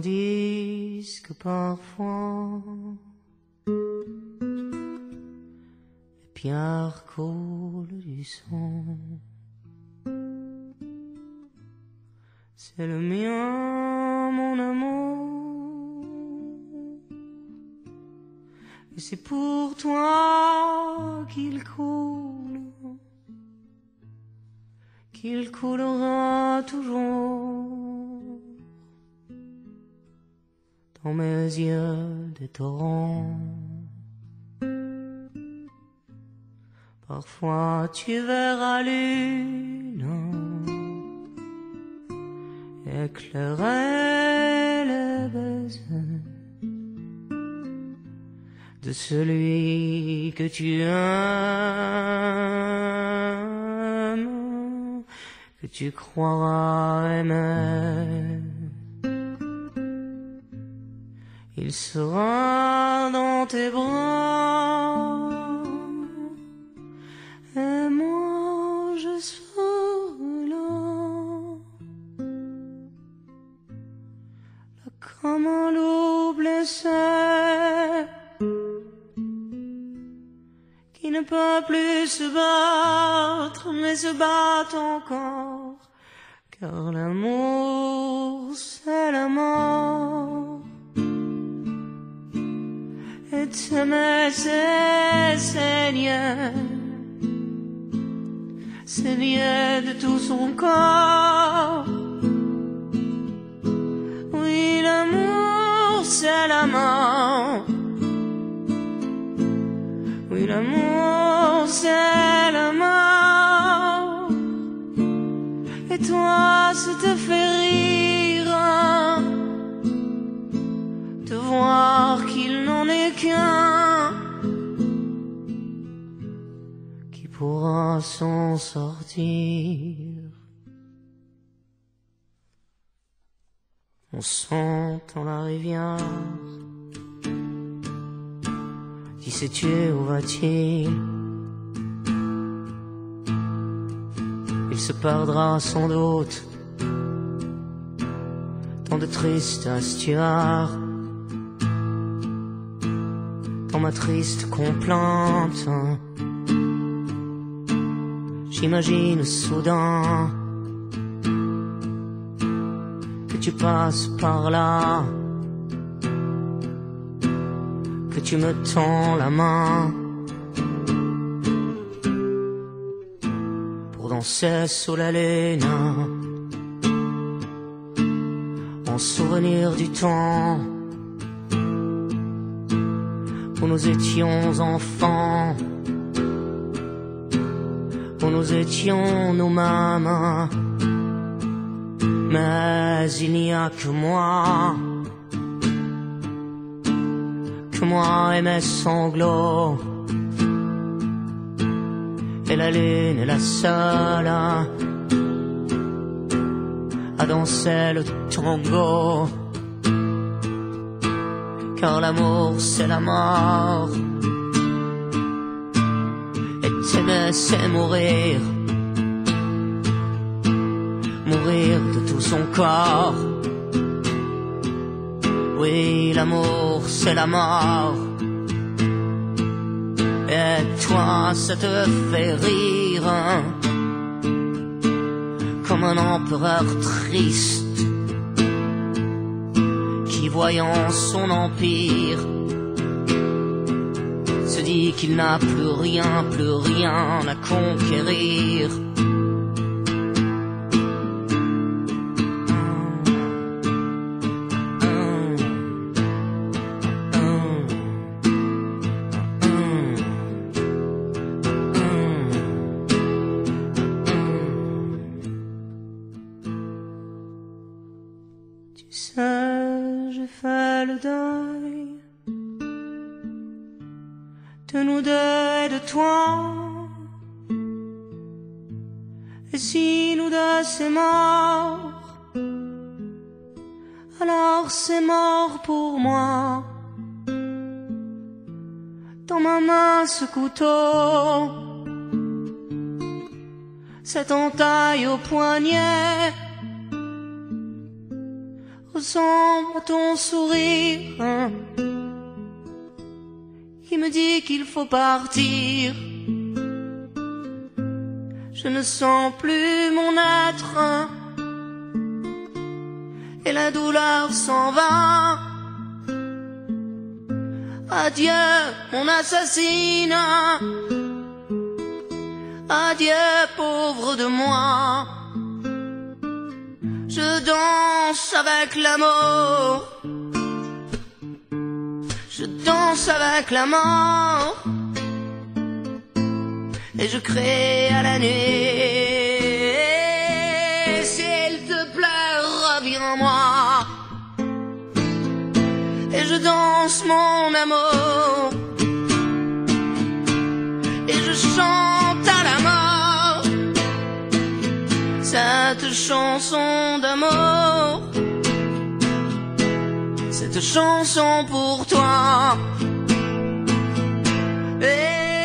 Disent que parfois les pierres coulent du sang. C'est le mien, mon amour. Et c'est pour toi qu'il coule, qu'il coulera toujours mes yeux des torrents. Parfois tu verras lune éclairer les baisers de celui que tu aimes, que tu croiras aimer. Il sera dans tes bras. Et moi je serai là. Là comme un loup blessé. Qui ne peut plus se battre mais se bat encore. Car l'amour c'est la mort et t'aimer c'est saigner saigner de tout son corps oui l'amour c'est la mort oui l'amour c'est qui pourra s'en sortir. On sent dans la rivière. Qui sais-tu où va-t-il Il se perdra sans doute dans de tristes astuaires, dans ma triste complainte. J'imagine soudain que tu passes par là, que tu me tends la main pour danser sous la en souvenir du temps nous étions enfants, où nous étions nous-mêmes. Mais il n'y a que moi, que moi et mes sanglots. Et la lune est la seule à danser le tango. L'amour c'est la mort. Et t'aimer c'est mourir mourir de tout son corps. Oui, l'amour, c'est la mort. Et toi, ça te fait rire. Comme un empereur triste voyant son empire, se dit qu'il n'a plus rien, plus rien à conquérir. C'est mort, alors c'est mort pour moi. Dans ma main ce couteau, cette entaille au poignet ressemble à ton sourire qui me dit qu'il faut partir? Je ne sens plus mon être et la douleur s'en va. Adieu, mon assassine. Adieu, pauvre de moi. Je danse avec l'amour. Je danse avec la mort. Et je crée à la nuit. S'il te plaît, reviens moi. Et je danse mon amour. Et je chante à la mort. Cette chanson d'amour. Cette chanson pour toi. Eh,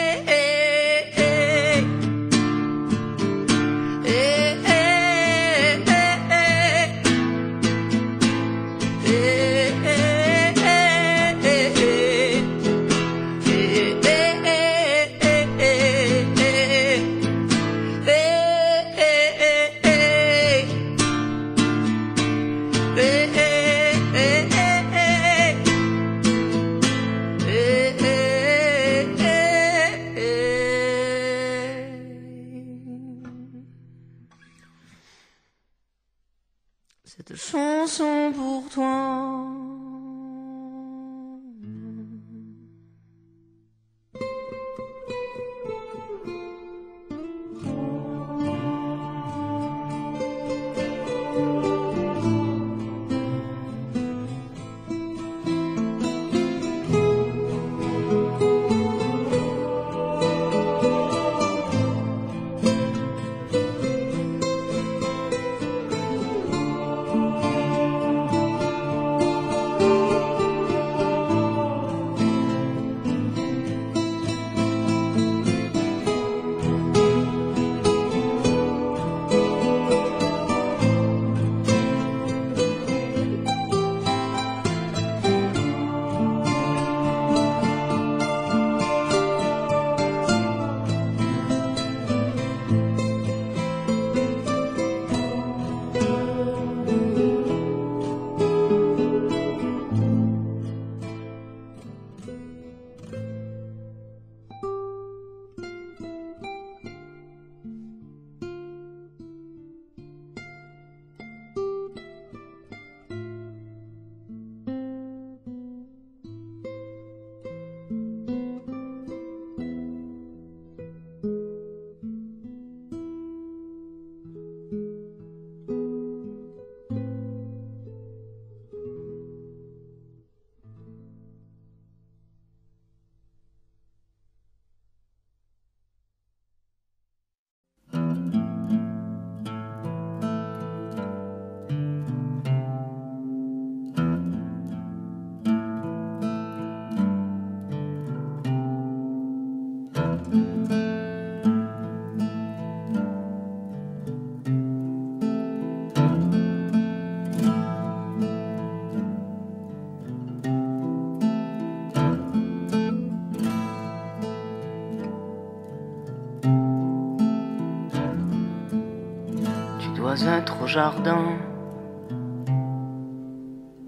au jardin.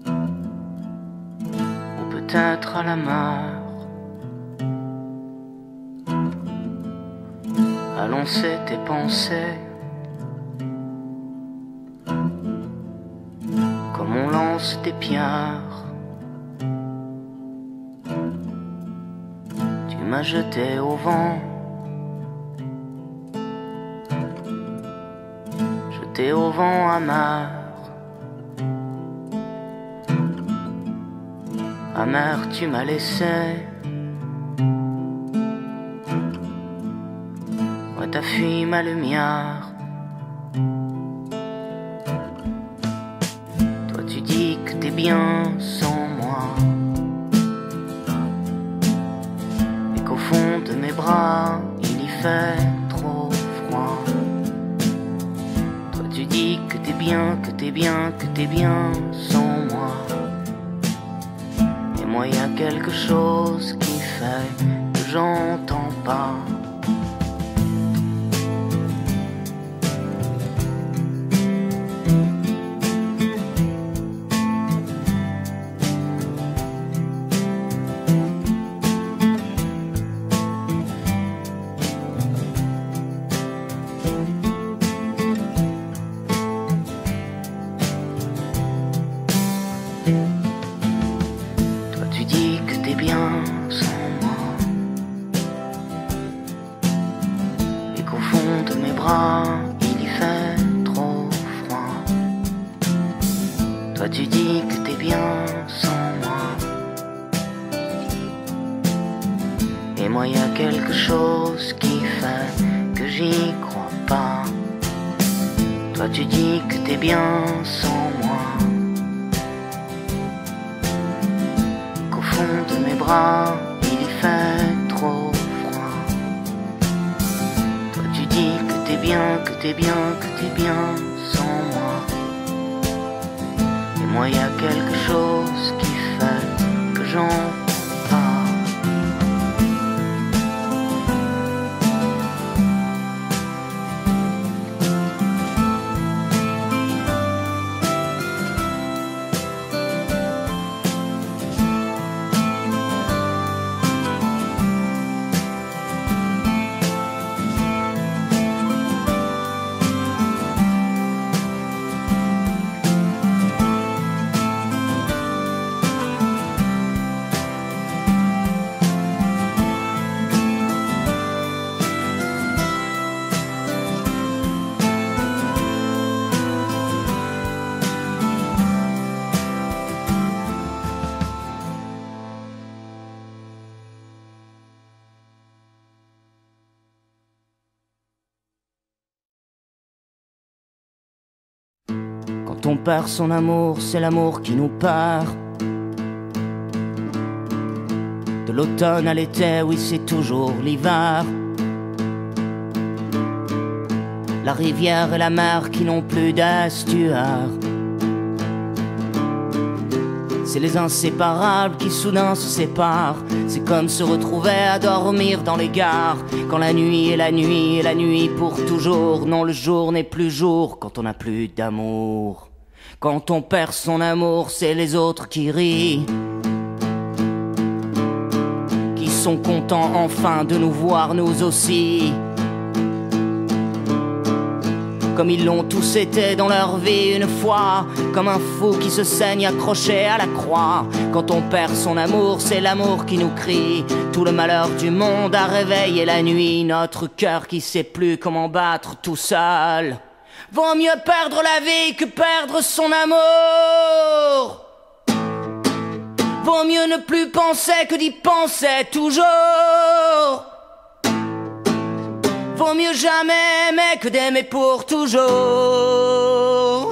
Ou peut-être à la. À lancer tes pensées. Comme on lance des pierres. Tu m'as jeté au vent. Au vent amer. Amer, tu m'as laissé. Ouais, t'as fui ma lumière. Toi, tu dis que bien bien, que t'es bien, sans moi. Et moi y a quelque chose qui fait que j'entends pas. Perd son amour, c'est l'amour qui nous perd. De l'automne à l'été, oui, c'est toujours l'hiver. La rivière et la mer qui n'ont plus d'estuaire. C'est les inséparables qui soudain se séparent. C'est comme se retrouver à dormir dans les gares. Quand la nuit est la nuit et la nuit pour toujours. Non, le jour n'est plus jour quand on n'a plus d'amour. Quand on perd son amour, c'est les autres qui rient. Qui sont contents enfin de nous voir nous aussi. Comme ils l'ont tous été dans leur vie une fois, comme un fou qui se saigne accroché à la croix. Quand on perd son amour, c'est l'amour qui nous crie. Tout le malheur du monde a réveillé la nuit, notre cœur qui sait plus comment battre tout seul. Vaut mieux perdre la vie que perdre son amour. Vaut mieux ne plus penser que d'y penser toujours. Vaut mieux jamais aimer que d'aimer pour toujours.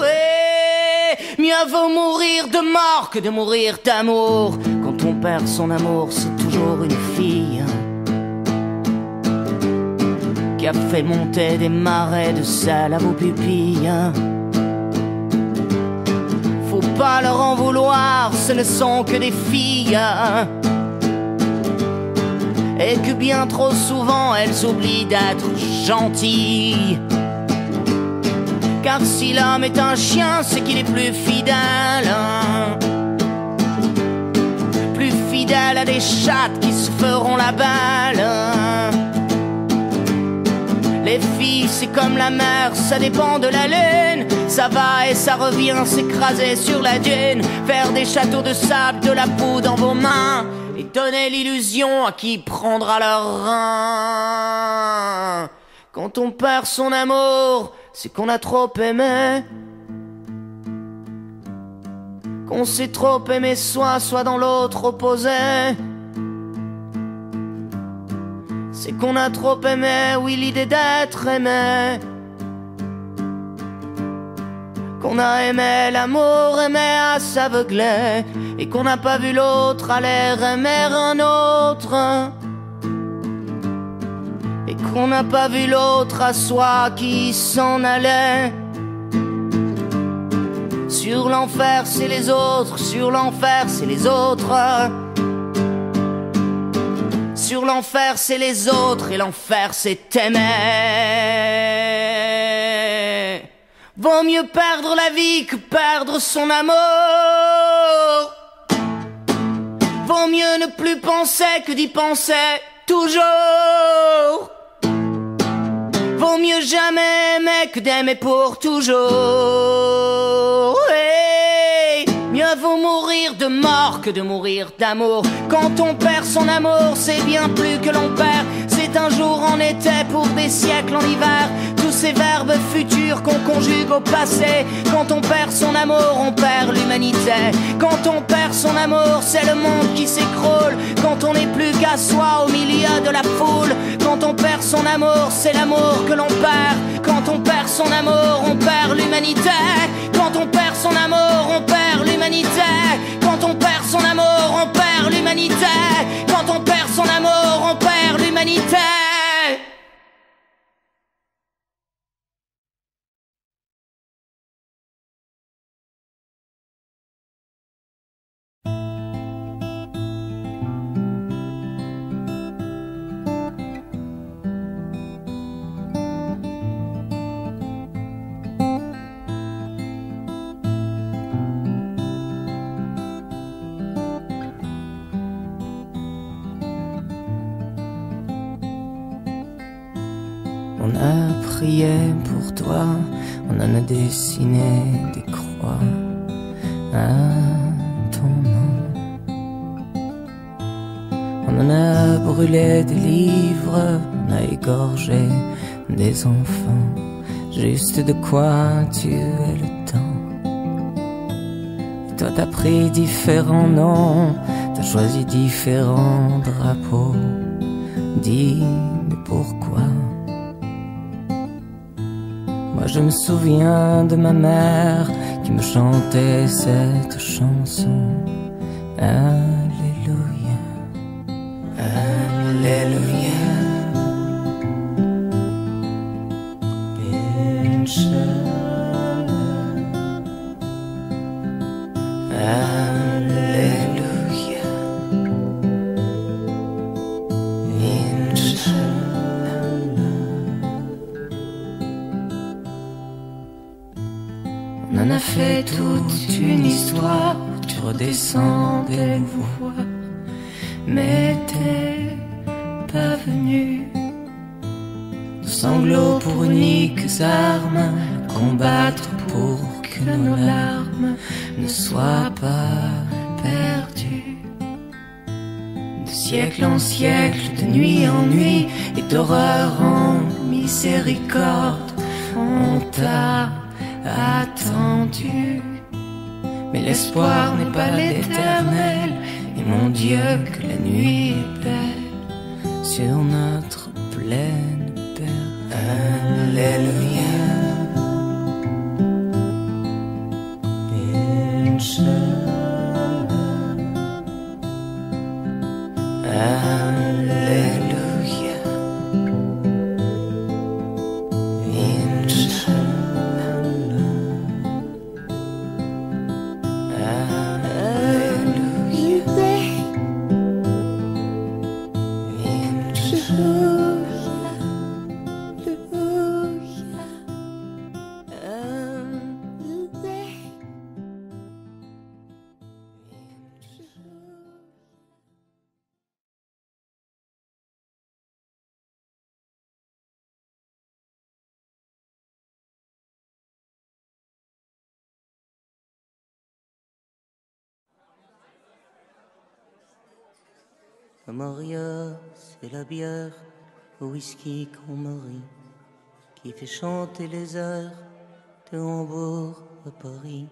Et mieux vaut mourir de mort que de mourir d'amour. Quand on perd son amour, c'est toujours une qui a fait monter des marais de sel à vos pupilles. Faut pas leur en vouloir, ce ne sont que des filles et que bien trop souvent elles oublient d'être gentilles. Car si l'homme est un chien, c'est qu'il est plus fidèle. hein. Plus fidèle à des chattes qui se feront la balle. Les filles, c'est comme la mer, ça dépend de la lune. Ça va et ça revient s'écraser sur la dune. Faire des châteaux de sable, de la poudre dans vos mains. Et donner l'illusion à qui prendra leur rein. Quand on perd son amour, c'est qu'on a trop aimé. Qu'on s'est trop aimé soi, soit dans l'autre opposé. C'est qu'on a trop aimé, oui, l'idée d'être aimé. Qu'on a aimé l'amour, aimé à s'aveugler, et qu'on n'a pas vu l'autre aller aimer un autre. Et qu'on n'a pas vu l'autre à soi qui s'en allait. Sur l'enfer, c'est les autres, sur l'enfer, c'est les autres. Sur l'enfer, c'est les autres, et l'enfer, c'est aimer. Vaut mieux perdre la vie que perdre son amour. Vaut mieux ne plus penser que d'y penser toujours. Vaut mieux jamais aimer que d'aimer pour toujours. De mort que de mourir d'amour. Quand on perd son amour, c'est bien plus que l'on perd. C'est un jour en été pour des siècles en hiver. Tous ces verbes futurs qu'on conjugue au passé. Quand on perd son amour, on perd l'humanité. Quand on perd son amour, c'est le monde qui s'écroule. Quand on n'est plus qu'à soi au milieu de la foule. Quand on perd son amour, c'est l'amour que l'on perd. Quand on perd son amour, on perd l'humanité. Quand on perd son amour, on perd Quand on perd son amour, on perd l'humanité. Quand on perd son amour, on perd l'humanité. Pour toi, on en a dessiné des croix à ton nom. On en a brûlé des livres, on a égorgé des enfants, juste de quoi tuer le temps. Toi t'as pris différents noms, t'as choisi différents drapeaux. Dis, pourquoi? Je me souviens de ma mère qui me chantait cette chanson. Alléluia, Alléluia. Dieu, que la nuit est belle sur notre La Maria, c'est la bière au whisky qu'on marie, qui fait chanter les heures de Hambourg à Paris,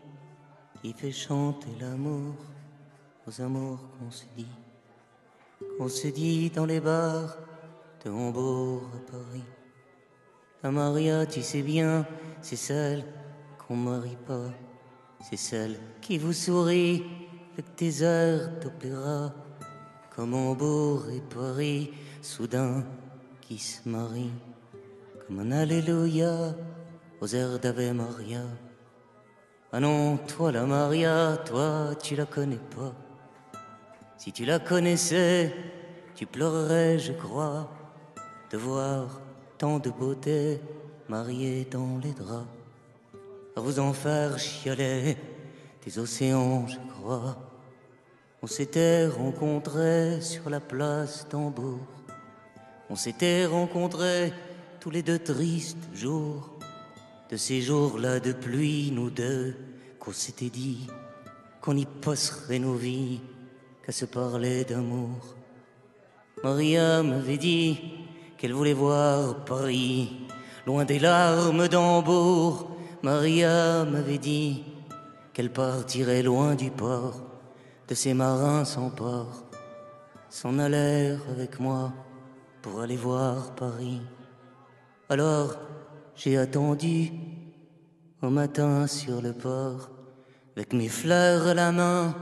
qui fait chanter l'amour aux amours qu'on se dit, qu'on se dit dans les bars de Hambourg à Paris. La Maria, tu sais bien, c'est celle qu'on marie pas, c'est celle qui vous sourit avec des airs d'opéra, comme Hambourg et Paris, soudain qui se marient, comme un Alléluia aux airs d'Ave Maria. Ah non, toi la Maria, toi tu la connais pas. Si tu la connaissais, tu pleurerais, je crois, de voir tant de beauté mariée dans les draps. À vous en faire chialer des océans, je crois. On s'était rencontrés sur la place d'Hambourg. On s'était rencontrés tous les deux tristes jours. De ces jours-là de pluie, nous deux, qu'on s'était dit qu'on y passerait nos vies qu'à se parler d'amour. Maria m'avait dit qu'elle voulait voir Paris, loin des larmes d'Hambourg. Maria m'avait dit qu'elle partirait loin du port, de ces marins sans port, s'en allèrent avec moi pour aller voir Paris. Alors j'ai attendu au matin sur le port, avec mes fleurs à la main,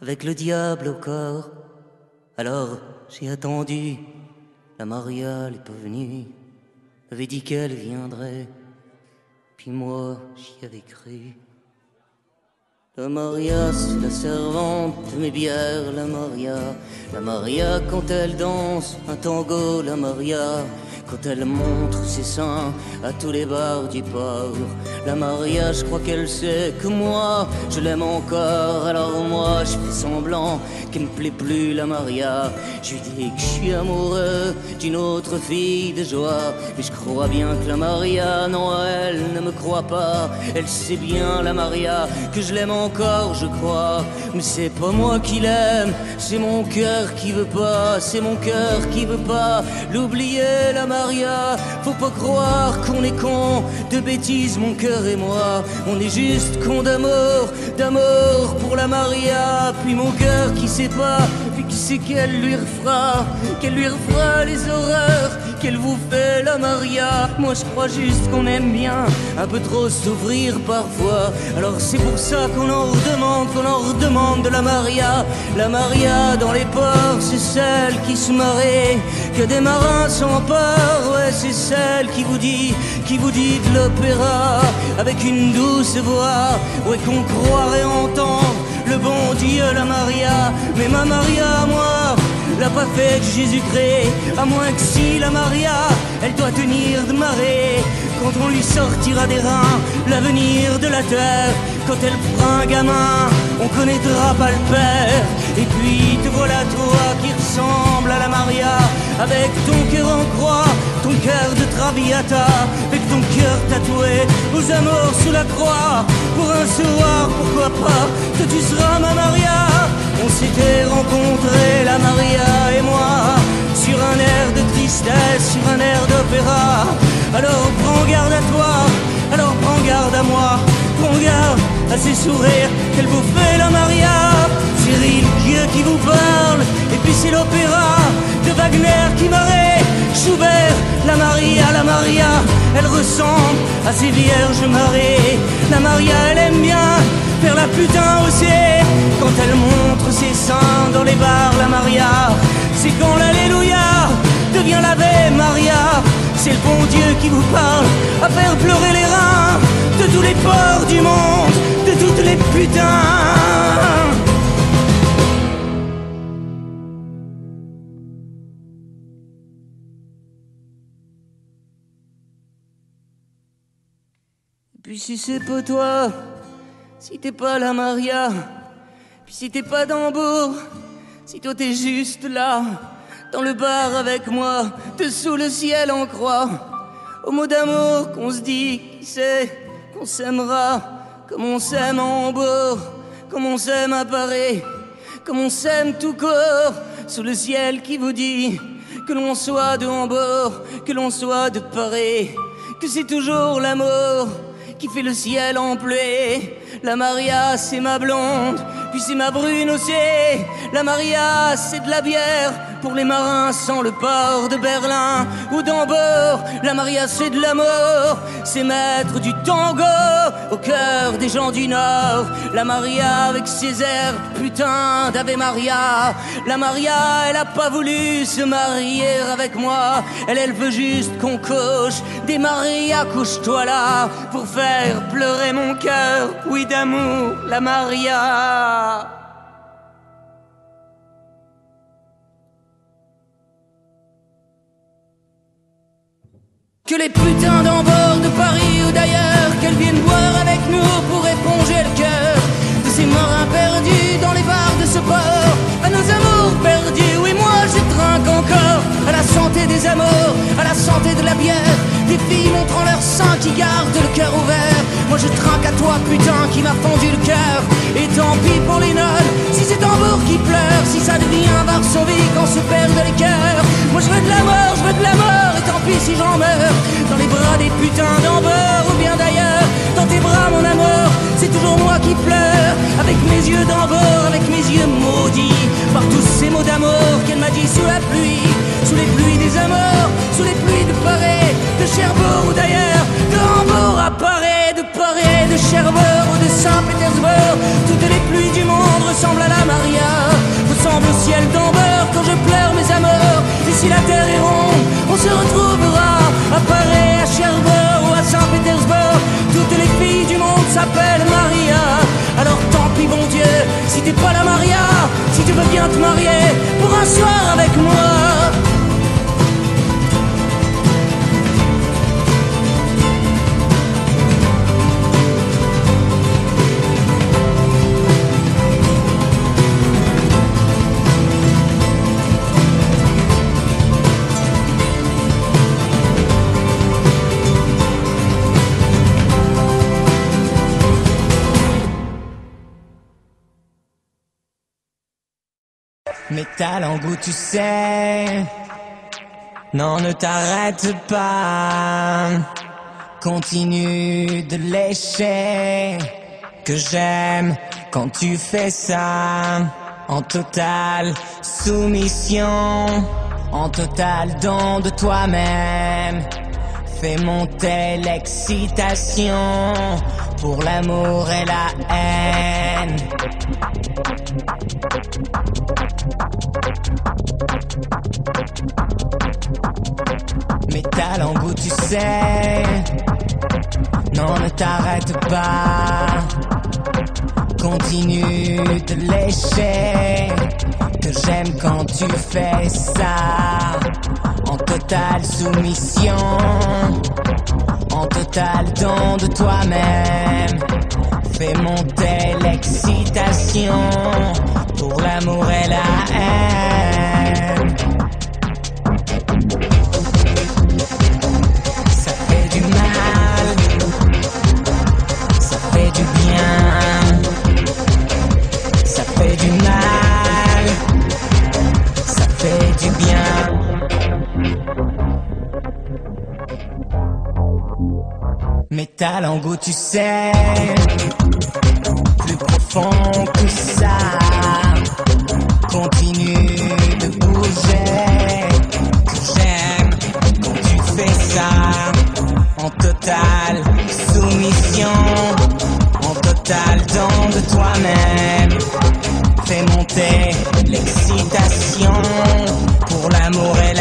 avec le diable au corps. Alors j'ai attendu, la Maria n'est pas venue, avait dit qu'elle viendrait, puis moi j'y avais cru. La Maria, c'est la servante de mes bières, la Maria. La Maria, quand elle danse un tango, la Maria. Quand elle montre ses seins à tous les bars du port. La Maria, je crois qu'elle sait que moi, je l'aime encore. Alors moi, je fais semblant qu'elle me plaît plus, la Maria. Je lui dis que je suis amoureux d'une autre fille de joie. Mais je crois bien que la Maria, non, elle ne me croit pas. Elle sait bien, la Maria, que je l'aime encore, je crois. Mais c'est pas moi qui l'aime, c'est mon cœur qui veut pas. C'est mon cœur qui veut pas l'oublier, la Maria. Faut pas croire qu'on est con de bêtises, mon cœur et moi. On est juste con d'amour, d'amour pour la Maria. Puis mon cœur qui sait pas, puis qui sait qu'elle lui refera, qu'elle lui refera les horreurs qu'elle vous fait la Maria. Moi je crois juste qu'on aime bien un peu trop s'ouvrir parfois. Alors c'est pour ça qu'on en redemande, qu'on en redemande de la Maria. La Maria dans les ports, c'est celle qui se marrait, que des marins s'emparent. Ouais, c'est celle qui vous dit, qui vous dit de l'opéra avec une douce voix. Ouais, qu'on croirait entendre le bon Dieu, la Maria. Mais ma Maria, moi, l'a pas Jésus-Christ, à moins que si la Maria, elle doit tenir de marée, quand on lui sortira des reins l'avenir de la terre, quand elle fera un gamin, on connaîtra pas le père, et puis te voilà toi qui ressemble à la Maria, avec ton cœur en croix, ton cœur de Traviata, avec ton cœur tatoué aux amours sous la croix, pour un soir, pourquoi pas, que tu seras ma Maria, on s'était rencontrés, la Maria et moi, sur un air de tristesse, sur un air d'opéra. Alors prends garde à toi, alors prends garde à moi, prends garde à ces sourires qu'elle vous fait la Maria. Cyril, Dieu qui vous parle, et puis c'est l'opéra de Wagner qui m'arrête. La Maria, la Maria, elle ressemble à ces vierges marées. La Maria, elle aime bien faire la putain aussi quand elle montre ses seins dans les bars. La Maria, c'est quand l'Alléluia devient l'Ave Maria. C'est le bon Dieu qui vous parle à faire pleurer les reins de tous les ports du monde, de toutes les putains. Puis si c'est pas toi, si t'es pas la Maria, puis si t'es pas d'Hambourg, si toi t'es juste là, dans le bar avec moi, dessous le ciel en croix, au mot d'amour qu'on se dit, qui sait, qu'on s'aimera, comme on s'aime en Hambourg, comme on s'aime à Paris, comme on s'aime tout corps, sous le ciel qui vous dit, que l'on soit de Hambourg, que l'on soit de Paris, que c'est toujours l'amour qui fait le ciel en pluie. La Maria, c'est ma blonde, puis c'est ma brune aussi. La Maria, c'est de la bière pour les marins sans le port de Berlin ou d'Ambord. La Maria, c'est de la mort, c'est maître du tango au cœur des gens du Nord. La Maria avec ses airs, putain d'Ave Maria. La Maria, elle a pas voulu se marier avec moi. Elle, elle veut juste qu'on coche des Maria, couche-toi là pour faire pleurer mon cœur. Oui, d'amour, la Maria. Que les putains d'en bord de Paris ou d'ailleurs, qu'elles viennent boire avec nous pour éponger le cœur de ces marins perdus dans les bars de ce port, à nos amours perdus. Oui, moi je trinque encore à la santé des amours, à la santé de la bière, des filles montrant leur sein qui gardent le cœur ouvert. Moi je trinque à toi, putain, qui m'a fendu le cœur. Et tant pis pour les nonnes, si c'est tambour qui pleure, si ça devient Varsovie quand se perdent les cœurs. Moi je veux de la mort, je veux de la mort, et tant pis si j'en meurs. Dans les bras des putains d'Amber ou bien d'ailleurs, dans tes bras mon amour, c'est toujours moi qui pleure. Avec mes yeux d'Amber, avec mes yeux maudits, par tous ces mots d'amour qu'elle m'a dit sous la pluie, sous les pluies des amours, sous les pluies de Paris, de Cherbourg ou d'ailleurs, de à Paris, de Paris, de Cherbourg ou de Saint-Pétersbourg. Toutes les pluies du monde ressemblent à la Maria, ressemblent au ciel d'Amber quand je pleure mes amours. Et si la terre est ronde, on se retrouvera à Paris, à Cherbourg ou à Saint-Pétersbourg. Toutes les filles du monde s'appellent Maria. Alors tant pis, bon Dieu, si t'es pas la Maria, si tu veux bien te marier pour un soir avec moi. Mais ta langue tu sais, non ne t'arrête pas, continue de lécher, que j'aime quand tu fais ça, en totale soumission, en total don de toi-même. Fais monter l'excitation pour l'amour et la haine. Ta langue où tu sais, non ne t'arrête pas, continue de lécher, que j'aime quand tu fais ça, en totale soumission, en total don de toi-même, fais monter l'excitation. Pour l'amour et la haine. Ça fait du mal, ça fait du bien, Ta langue où tu sais, plus profond que ça, continue de bouger, j'aime quand tu fais ça, en totale soumission, en total don de toi-même, fais monter l'excitation pour l'amour et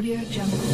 Audio Jungle.